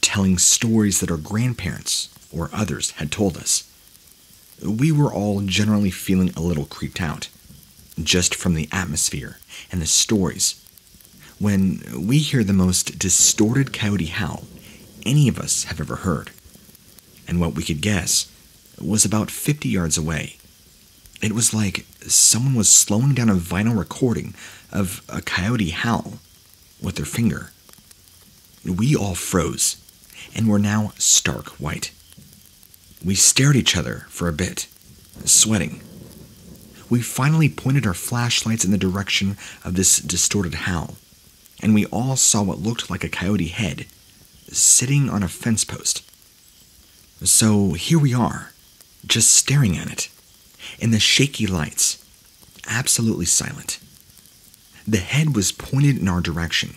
telling stories that our grandparents or others had told us. We were all generally feeling a little creeped out. just from the atmosphere and the stories. When we hear the most distorted coyote howl any of us have ever heard, and what we could guess was about 50 yards away. It was like someone was slowing down a vinyl recording of a coyote howl with their finger. We all froze and were now stark white. We stared at each other for a bit, sweating. We finally pointed our flashlights in the direction of this distorted howl, and we all saw what looked like a coyote head sitting on a fence post. So here we are, just staring at it, in the shaky lights, absolutely silent. The head was pointed in our direction.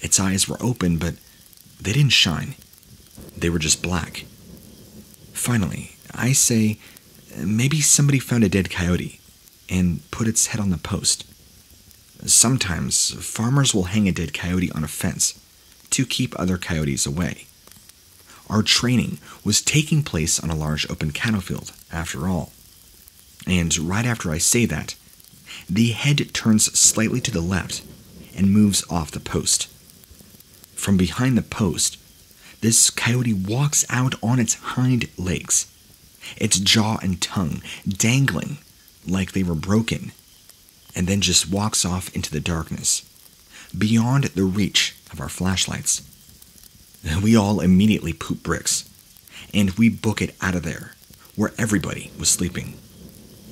Its eyes were open, but they didn't shine. They were just black. Finally, I say maybe somebody found a dead coyote and put its head on the post. Sometimes farmers will hang a dead coyote on a fence to keep other coyotes away. Our training was taking place on a large open cattle field, after all. And right after I say that, the head turns slightly to the left and moves off the post. From behind the post, this coyote walks out on its hind legs, its jaw and tongue dangling like they were broken, and then just walks off into the darkness, beyond the reach of our flashlights. We all immediately poop bricks, and we book it out of there, where everybody was sleeping.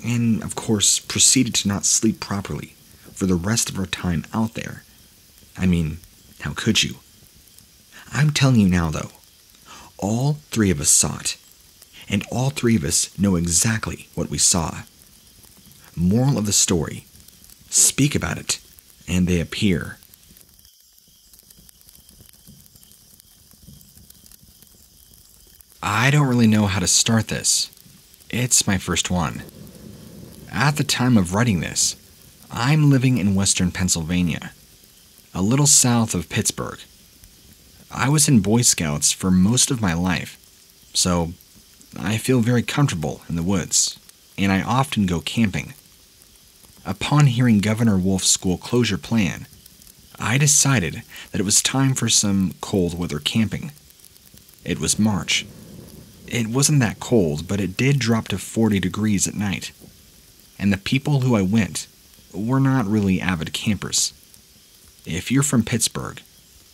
And, of course, proceeded to not sleep properly for the rest of our time out there. I mean, how could you? I'm telling you now, though, all three of us saw it, and all three of us know exactly what we saw. Moral of the story speak about it, and they appear. I don't really know how to start this. It's my first one. At the time of writing this, I'm living in western Pennsylvania, a little south of Pittsburgh. I was in Boy Scouts for most of my life, so I feel very comfortable in the woods, and I often go camping. Upon hearing Governor Wolf's school closure plan, I decided that it was time for some cold weather camping. It was March, it wasn't that cold, but it did drop to 40 degrees at night. And the people who I went were not really avid campers. If you're from Pittsburgh,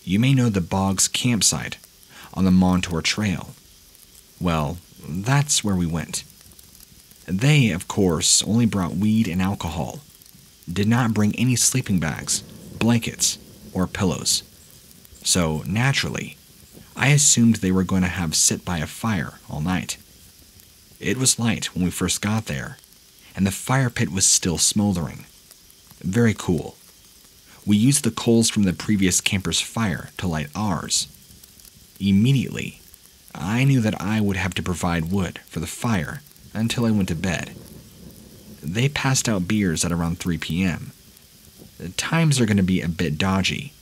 you may know the Boggs campsite on the Montour Trail. Well, that's where we went. They, of course, only brought weed and alcohol, did not bring any sleeping bags, blankets, or pillows. So, naturally, I assumed they were going to have sit by a fire all night. It was light when we first got there, and the fire pit was still smoldering. Very cool. We used the coals from the previous camper's fire to light ours. Immediately, I knew that I would have to provide wood for the fire until I went to bed. They passed out beers at around 3 p.m. The times are going to be a bit dodgy.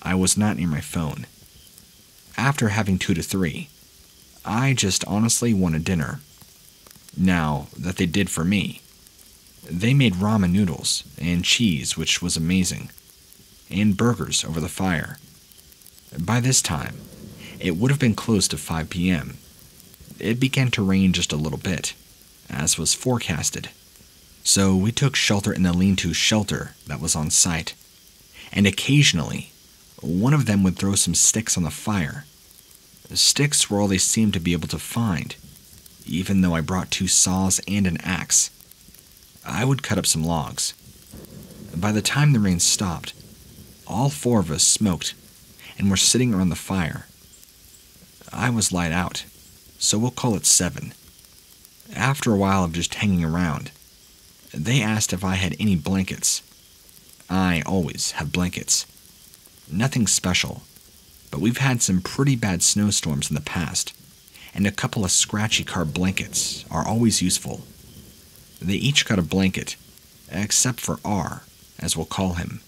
I was not near my phone after having two to three. I just honestly wanted dinner. Now, that they did for me. They made ramen noodles and cheese, which was amazing, and burgers over the fire. By this time, it would have been close to 5 p.m. It began to rain just a little bit, as was forecasted. So we took shelter in the lean to shelter that was on site, and occasionally one of them would throw some sticks on the fire. Sticks were all they seemed to be able to find, even though I brought two saws and an axe. I would cut up some logs. By the time the rain stopped, all four of us smoked and were sitting around the fire. I was light out, so we'll call it seven. After a while of just hanging around, they asked if I had any blankets. I always have blankets. Nothing special, but we've had some pretty bad snowstorms in the past, and a couple of scratchy car blankets are always useful. They each got a blanket, except for R, as we'll call him,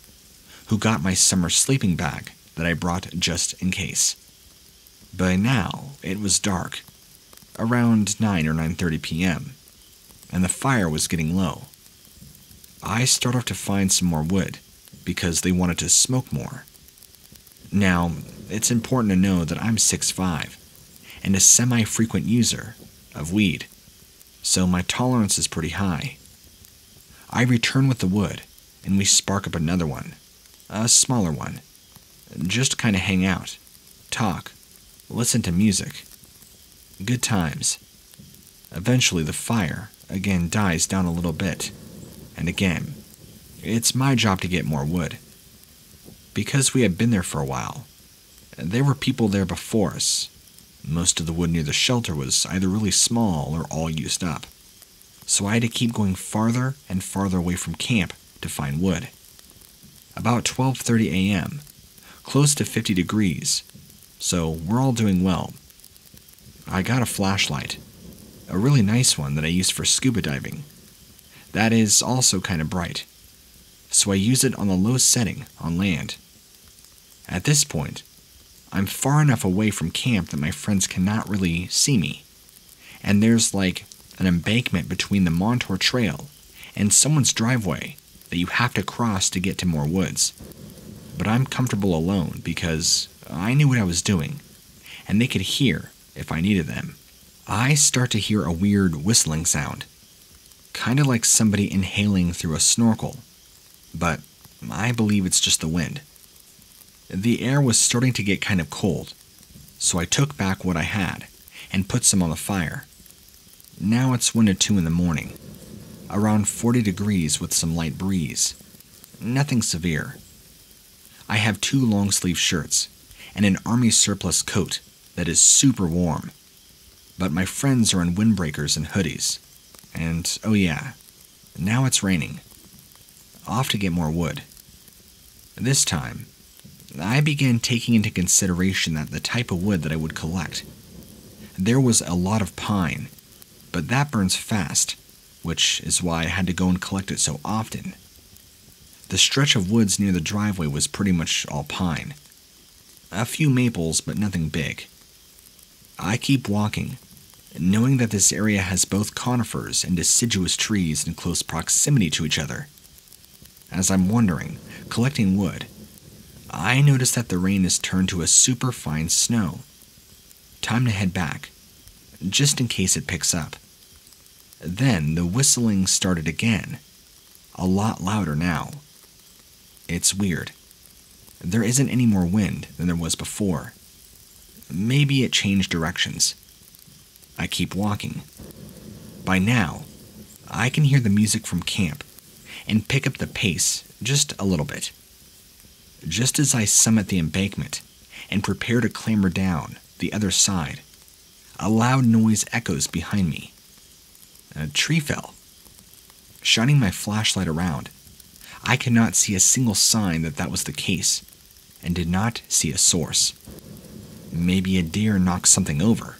who got my summer sleeping bag that I brought just in case. By now, it was dark, around 9 or 9:30 p.m., and the fire was getting low. I start off to find some more wood because they wanted to smoke more. Now, it's important to know that I'm 6'5 and a semi frequent user of weed, so my tolerance is pretty high. I return with the wood and we spark up another one, a smaller one, just kind of hang out, talk, listen to music. Good times. Eventually, the fire again dies down a little bit, and again, it's my job to get more wood. Because we had been there for a while, there were people there before us. Most of the wood near the shelter was either really small or all used up. So I had to keep going farther and farther away from camp to find wood. About 12:30 a.m., close to 50 degrees, so we're all doing well. I got a flashlight, a really nice one that I use for scuba diving. That is also kind of bright, so I use it on the low setting on land. At this point, I'm far enough away from camp that my friends cannot really see me, and there's like an embankment between the Montour Trail and someone's driveway that you have to cross to get to more woods. But I'm comfortable alone because I knew what I was doing, and they could hear if I needed them. I start to hear a weird whistling sound, kind of like somebody inhaling through a snorkel, but I believe it's just the wind. The air was starting to get kind of cold, so I took back what I had and put some on the fire. Now it's 1 to 2 in the morning, around 40 degrees with some light breeze. Nothing severe. I have two long sleeve shirts and an army surplus coat that is super warm. But my friends are in windbreakers and hoodies. And oh, yeah, now it's raining. Off to get more wood. This time, I began taking into consideration that the type of wood that I would collect. There was a lot of pine, but that burns fast, which is why I had to go and collect it so often. The stretch of woods near the driveway was pretty much all pine. A few maples, but nothing big. I keep walking, knowing that this area has both conifers and deciduous trees in close proximity to each other. As I'm wandering, collecting wood, I notice that the rain has turned to a super fine snow. Time to head back, just in case it picks up. Then the whistling started again, a lot louder now. It's weird. There isn't any more wind than there was before. Maybe it changed directions. I keep walking. By now, I can hear the music from camp and pick up the pace just a little bit. Just as I summit the embankment and prepare to clamber down the other side, a loud noise echoes behind me. A tree fell. Shining my flashlight around, I could not see a single sign that that was the case, and did not see a source. Maybe a deer knocks something over.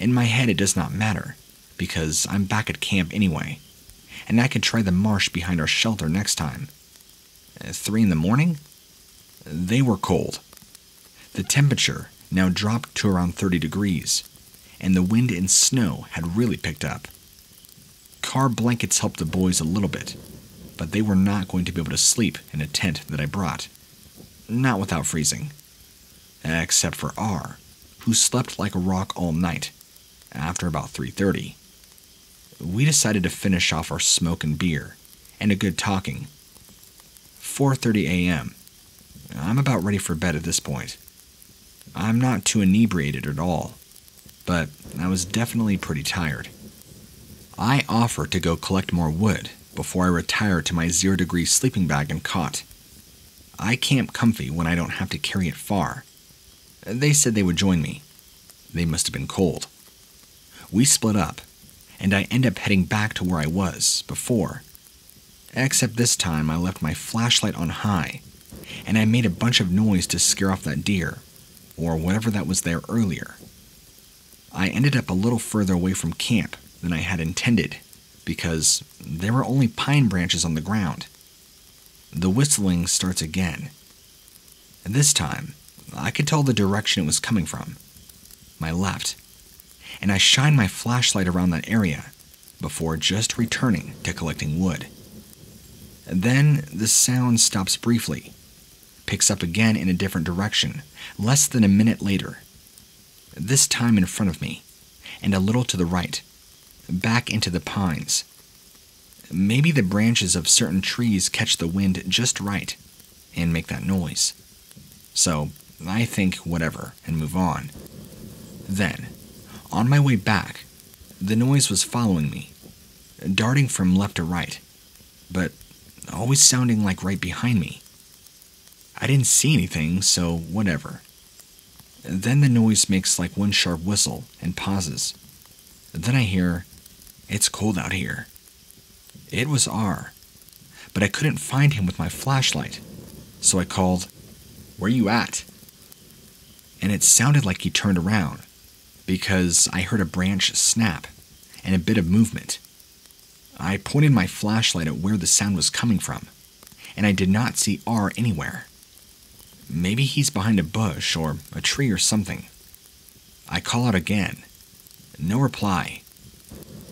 In my head, it does not matter, because I'm back at camp anyway, and I can try the marsh behind our shelter next time. Three in the morning? They were cold. The temperature now dropped to around 30 degrees, and the wind and snow had really picked up. Car blankets helped the boys a little bit, but they were not going to be able to sleep in a tent that I brought. Not without freezing. Except for R, who slept like a rock all night after about 3:30. We decided to finish off our smoke and beer and a good talking. 4:30 a.m. I'm about ready for bed at this point. I'm not too inebriated at all, but I was definitely pretty tired. I offer to go collect more wood before I retire to my zero degree sleeping bag and cot. I camp comfy when I don't have to carry it far. They said they would join me. They must have been cold. We split up, and I end up heading back to where I was before. Except this time I left my flashlight on high, and I made a bunch of noise to scare off that deer, or whatever that was there earlier. I ended up a little further away from camp than I had intended because there were only pine branches on the ground. The whistling starts again. And this time, I could tell the direction it was coming from my left. And I shine my flashlight around that area before just returning to collecting wood. Then the sound stops briefly, picks up again in a different direction, less than a minute later. This time in front of me, and a little to the right, back into the pines. Maybe the branches of certain trees catch the wind just right and make that noise. So I think whatever and move on. Then, on my way back, the noise was following me, darting from left to right, but always sounding like right behind me. I didn't see anything, so whatever. Then the noise makes like one sharp whistle and pauses. Then I hear, It's cold out here. It was R, but I couldn't find him with my flashlight, so I called, Where you at? And it sounded like he turned around, because I heard a branch snap and a bit of movement. I pointed my flashlight at where the sound was coming from, and I did not see R anywhere. Maybe he's behind a bush or a tree or something. I call out again. No reply.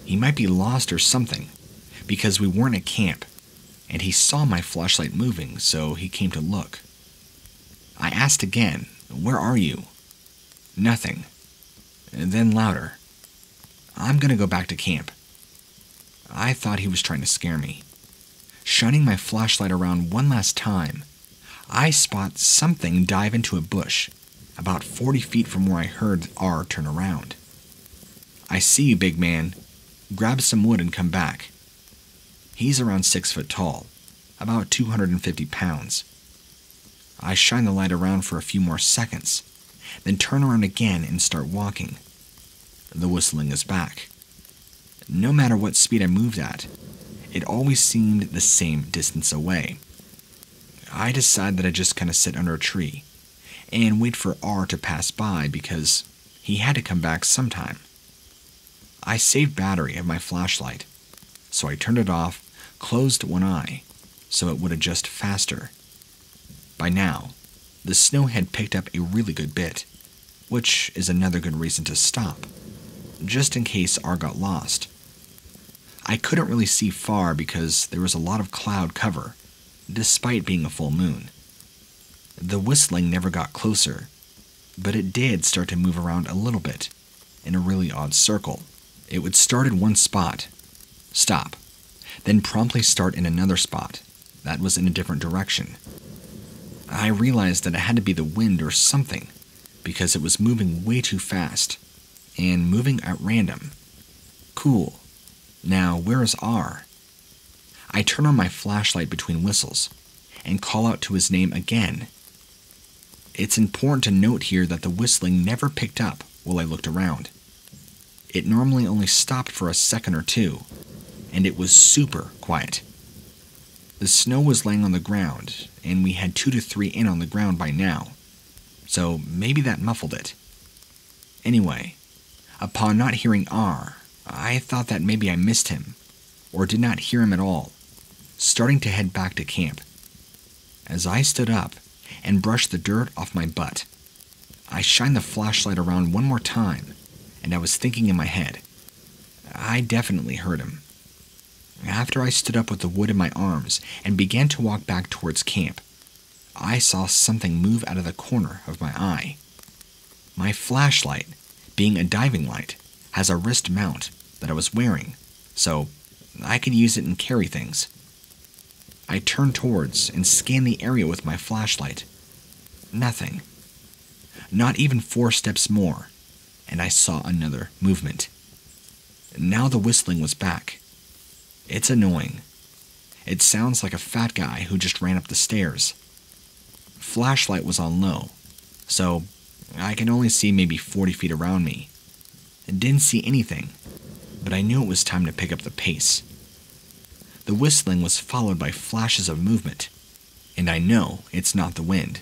He might be lost or something, because we weren't at camp, and he saw my flashlight moving, so he came to look. I asked again, Where are you? Nothing. And then louder. I'm gonna go back to camp. I thought he was trying to scare me. Shining my flashlight around one last time, I spot something dive into a bush about 40 feet from where I heard R turn around. I see you, big man. Grab some wood and come back. He's around six foot tall, about 250 pounds. I shine the light around for a few more seconds, then turn around again and start walking. The whistling is back. No matter what speed I moved at, it always seemed the same distance away. I decide that I just kind of sit under a tree and wait for R to pass by because he had to come back sometime. I saved battery of my flashlight, so I turned it off, closed one eye, so it would adjust faster. By now, the snow had picked up a really good bit, which is another good reason to stop, just in case R got lost. I couldn't really see far because there was a lot of cloud cover, despite being a full moon. The whistling never got closer, but it did start to move around a little bit, in a really odd circle. It would start in one spot, stop, then promptly start in another spot that was in a different direction. I realized that it had to be the wind or something, because it was moving way too fast, and moving at random. Cool. Now, where is R? I turn on my flashlight between whistles and call out to his name again. It's important to note here that the whistling never picked up while I looked around. It normally only stopped for a second or two, and it was super quiet. The snow was laying on the ground, and we had two to three in on the ground by now, so maybe that muffled it. Anyway, upon not hearing R, I thought that maybe I missed him, or did not hear him at all, starting to head back to camp. As I stood up and brushed the dirt off my butt, I shined the flashlight around one more time, and I was thinking in my head, I definitely heard him. After I stood up with the wood in my arms and began to walk back towards camp, I saw something move out of the corner of my eye. My flashlight, being a diving light, has a wrist mount that I was wearing, so I could use it and carry things. I turned towards and scanned the area with my flashlight. Nothing. Not even four steps more, and I saw another movement. Now the whistling was back. It's annoying. It sounds like a fat guy who just ran up the stairs. Flashlight was on low, so I can only see maybe 40 feet around me. Didn't see anything, but I knew it was time to pick up the pace. The whistling was followed by flashes of movement, and I know it's not the wind.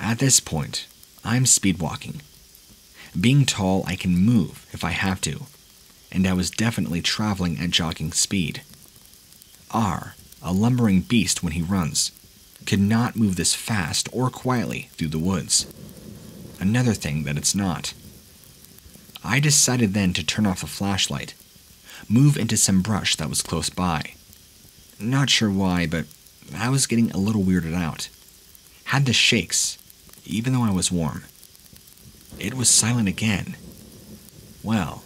At this point, I'm speedwalking. Being tall, I can move if I have to, and I was definitely traveling at jogging speed. R, a lumbering beast when he runs, could not move this fast or quietly through the woods. Another thing that it's not. I decided then to turn off the flashlight, move into some brush that was close by, Not sure why, but I was getting a little weirded out. Had the shakes, even though I was warm. It was silent again. Well,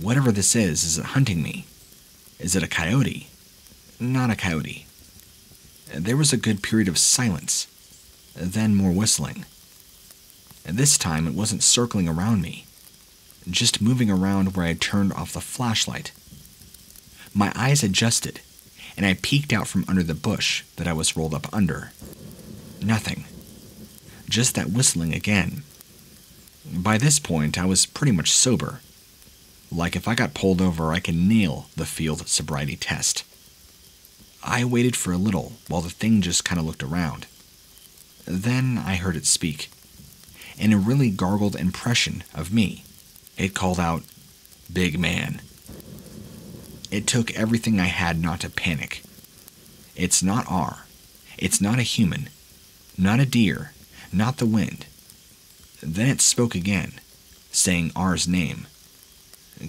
whatever this is, is it hunting me? Is it a coyote? Not a coyote. There was a good period of silence, then more whistling. This time it wasn't circling around me, just moving around where I had turned off the flashlight. My eyes adjusted, and I peeked out from under the bush that I was rolled up under. Nothing. Just that whistling again. By this point, I was pretty much sober. Like if I got pulled over, I could nail the field sobriety test. I waited for a little while the thing just kind of looked around. Then I heard it speak. In a really gargled impression of me, it called out, Big man. It took everything I had not to panic. It's not R. It's not a human. Not a deer. Not the wind. Then it spoke again, saying R's name,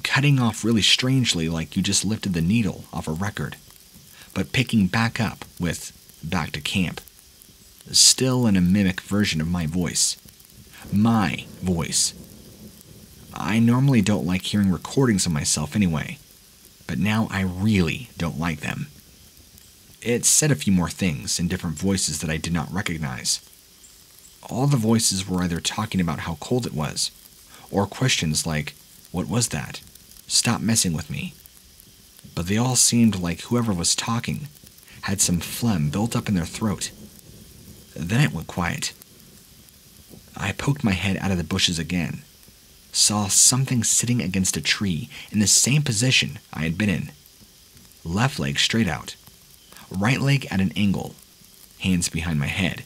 cutting off really strangely like you just lifted the needle off a record but picking back up with Back to Camp. Still in a mimic version of my voice. My voice. I normally don't like hearing recordings of myself anyway, but now I really don't like them. It said a few more things in different voices that I did not recognize. All the voices were either talking about how cold it was, or questions like, What was that? Stop messing with me but they all seemed like whoever was talking had some phlegm built up in their throat. Then it went quiet. I poked my head out of the bushes again, saw something sitting against a tree in the same position I had been in. Left leg straight out, right leg at an angle, hands behind my head.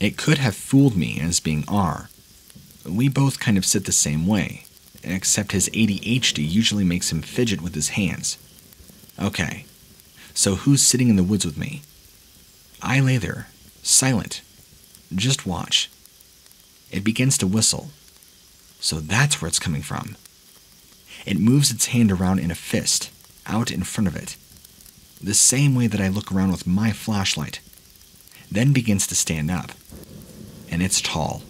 It could have fooled me as being R. We both kind of sit the same way, except his ADHD usually makes him fidget with his hands. Okay, so who's sitting in the woods with me? I lay there, silent. Just watch. It begins to whistle. So that's where it's coming from. It moves its hand around in a fist, out in front of it, the same way that I look around with my flashlight, then begins to stand up. And it's tall.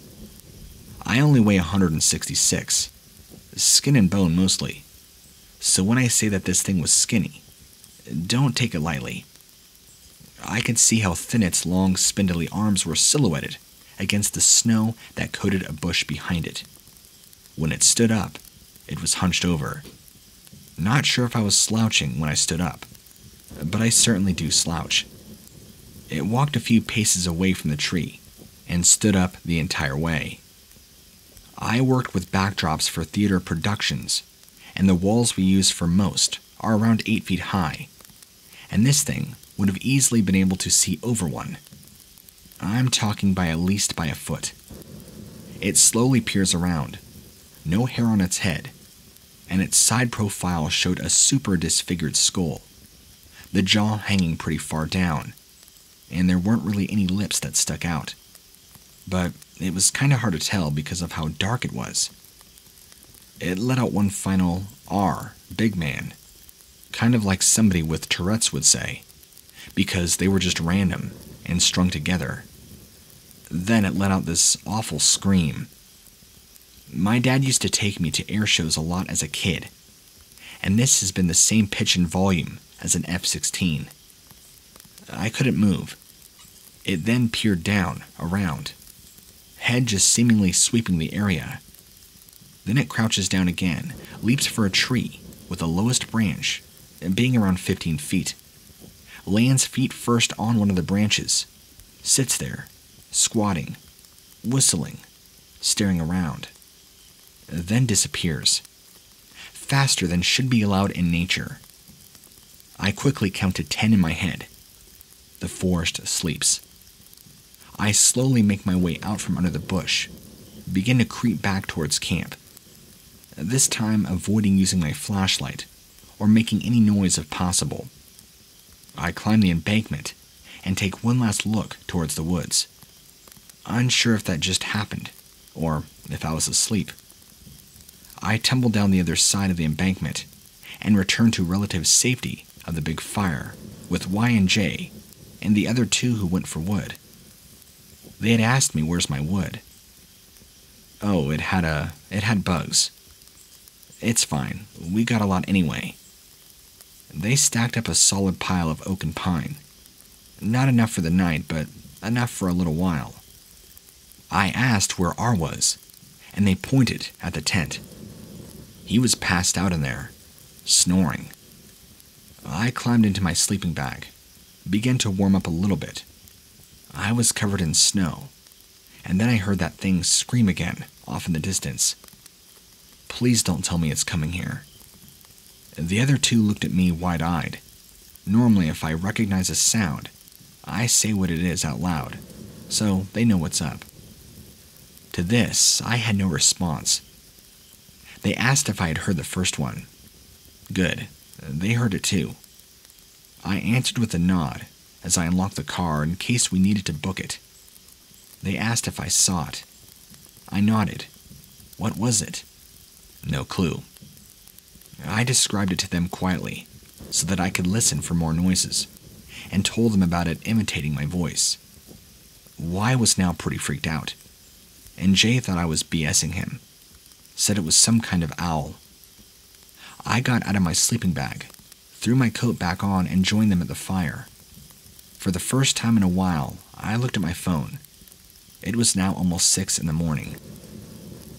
I only weigh 166, skin and bone mostly. So when I say that this thing was skinny, don't take it lightly. I could see how thin its long, spindly arms were silhouetted against the snow that coated a bush behind it. When it stood up, it was hunched over. Not sure if I was slouching when I stood up, but I certainly do slouch. It walked a few paces away from the tree and stood up the entire way. I worked with backdrops for theater productions, and the walls we use for most are around 8 feet high, and this thing would have easily been able to see over one. I'm talking by at least by a foot. It slowly peers around, no hair on its head, and its side profile showed a super disfigured skull, the jaw hanging pretty far down, and there weren't really any lips that stuck out. But it was kind of hard to tell because of how dark it was. It let out one final R, big man, kind of like somebody with Tourette's would say, because they were just random and strung together. Then it let out this awful scream. My dad used to take me to air shows a lot as a kid, and this has been the same pitch and volume as an F 16. I couldn't move. It then peered down, around, head just seemingly sweeping the area. Then it crouches down again, leaps for a tree with the lowest branch, being around 15 feet, lands feet first on one of the branches, sits there, squatting, whistling, staring around, then disappears, faster than should be allowed in nature. I quickly counted 10 in my head. The forest sleeps. I slowly make my way out from under the bush, begin to creep back towards camp. This time, avoiding using my flashlight or making any noise if possible. I climb the embankment and take one last look towards the woods, unsure if that just happened or if I was asleep. I tumble down the other side of the embankment and return to relative safety of the big fire with Y and J, and the other two who went for wood. They had asked me where's my wood. Oh, it had a it had bugs. It's fine. We got a lot anyway. They stacked up a solid pile of oak and pine. Not enough for the night, but enough for a little while. I asked where R was, and they pointed at the tent. He was passed out in there, snoring. I climbed into my sleeping bag, began to warm up a little bit. I was covered in snow, and then I heard that thing scream again off in the distance. Please don't tell me it's coming here. The other two looked at me wide eyed. Normally, if I recognize a sound, I say what it is out loud, so they know what's up. To this, I had no response. They asked if I had heard the first one. Good, they heard it too. I answered with a nod as I unlocked the car in case we needed to book it. They asked if I saw it. I nodded. What was it? No clue. I described it to them quietly so that I could listen for more noises and told them about it imitating my voice. Y was now pretty freaked out, and Jay thought I was BSing him, said it was some kind of owl. I got out of my sleeping bag, threw my coat back on, and joined them at the fire. For the first time in a while, I looked at my phone. It was now almost six in the morning.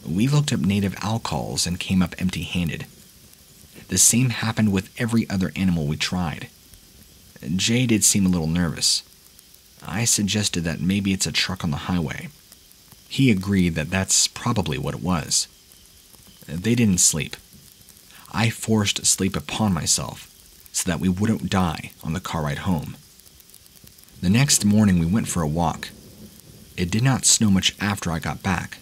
We looked up native calls and came up empty handed. The same happened with every other animal we tried. Jay did seem a little nervous. I suggested that maybe it's a truck on the highway. He agreed that that's probably what it was. They didn't sleep. I forced sleep upon myself so that we wouldn't die on the car ride home. The next morning, we went for a walk. It did not snow much after I got back,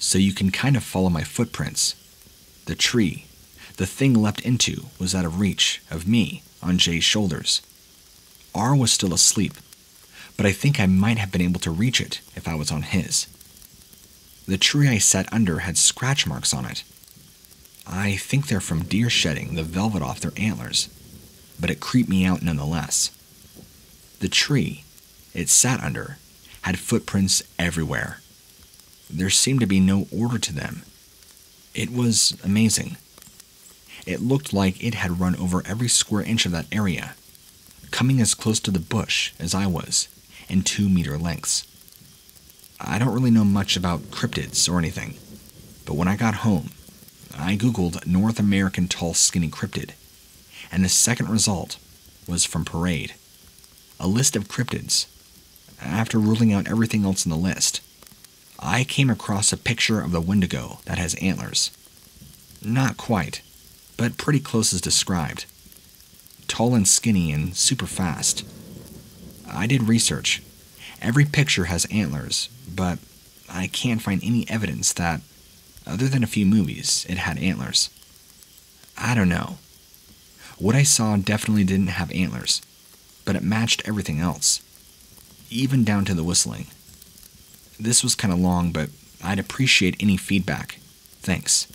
so you can kind of follow my footprints. The tree the thing leapt into was out of reach of me on Jay's shoulders. R was still asleep, but I think I might have been able to reach it if I was on his. The tree I sat under had scratch marks on it. I think they're from deer shedding the velvet off their antlers, but it creeped me out nonetheless. The tree it sat under had footprints everywhere. There seemed to be no order to them. It was amazing. It looked like it had run over every square inch of that area, coming as close to the bush as I was, in two meter lengths. I don't really know much about cryptids or anything, but when I got home, I googled North American tall skinny cryptid, and the second result was from Parade. A list of cryptids. After ruling out everything else in the list, I came across a picture of the Wendigo that has antlers. Not quite, but pretty close as described. Tall and skinny and super fast. I did research. Every picture has antlers, but I can't find any evidence that, other than a few movies, it had antlers. I don't know. What I saw definitely didn't have antlers, but it matched everything else, even down to the whistling. This was kind of long, but I'd appreciate any feedback. Thanks.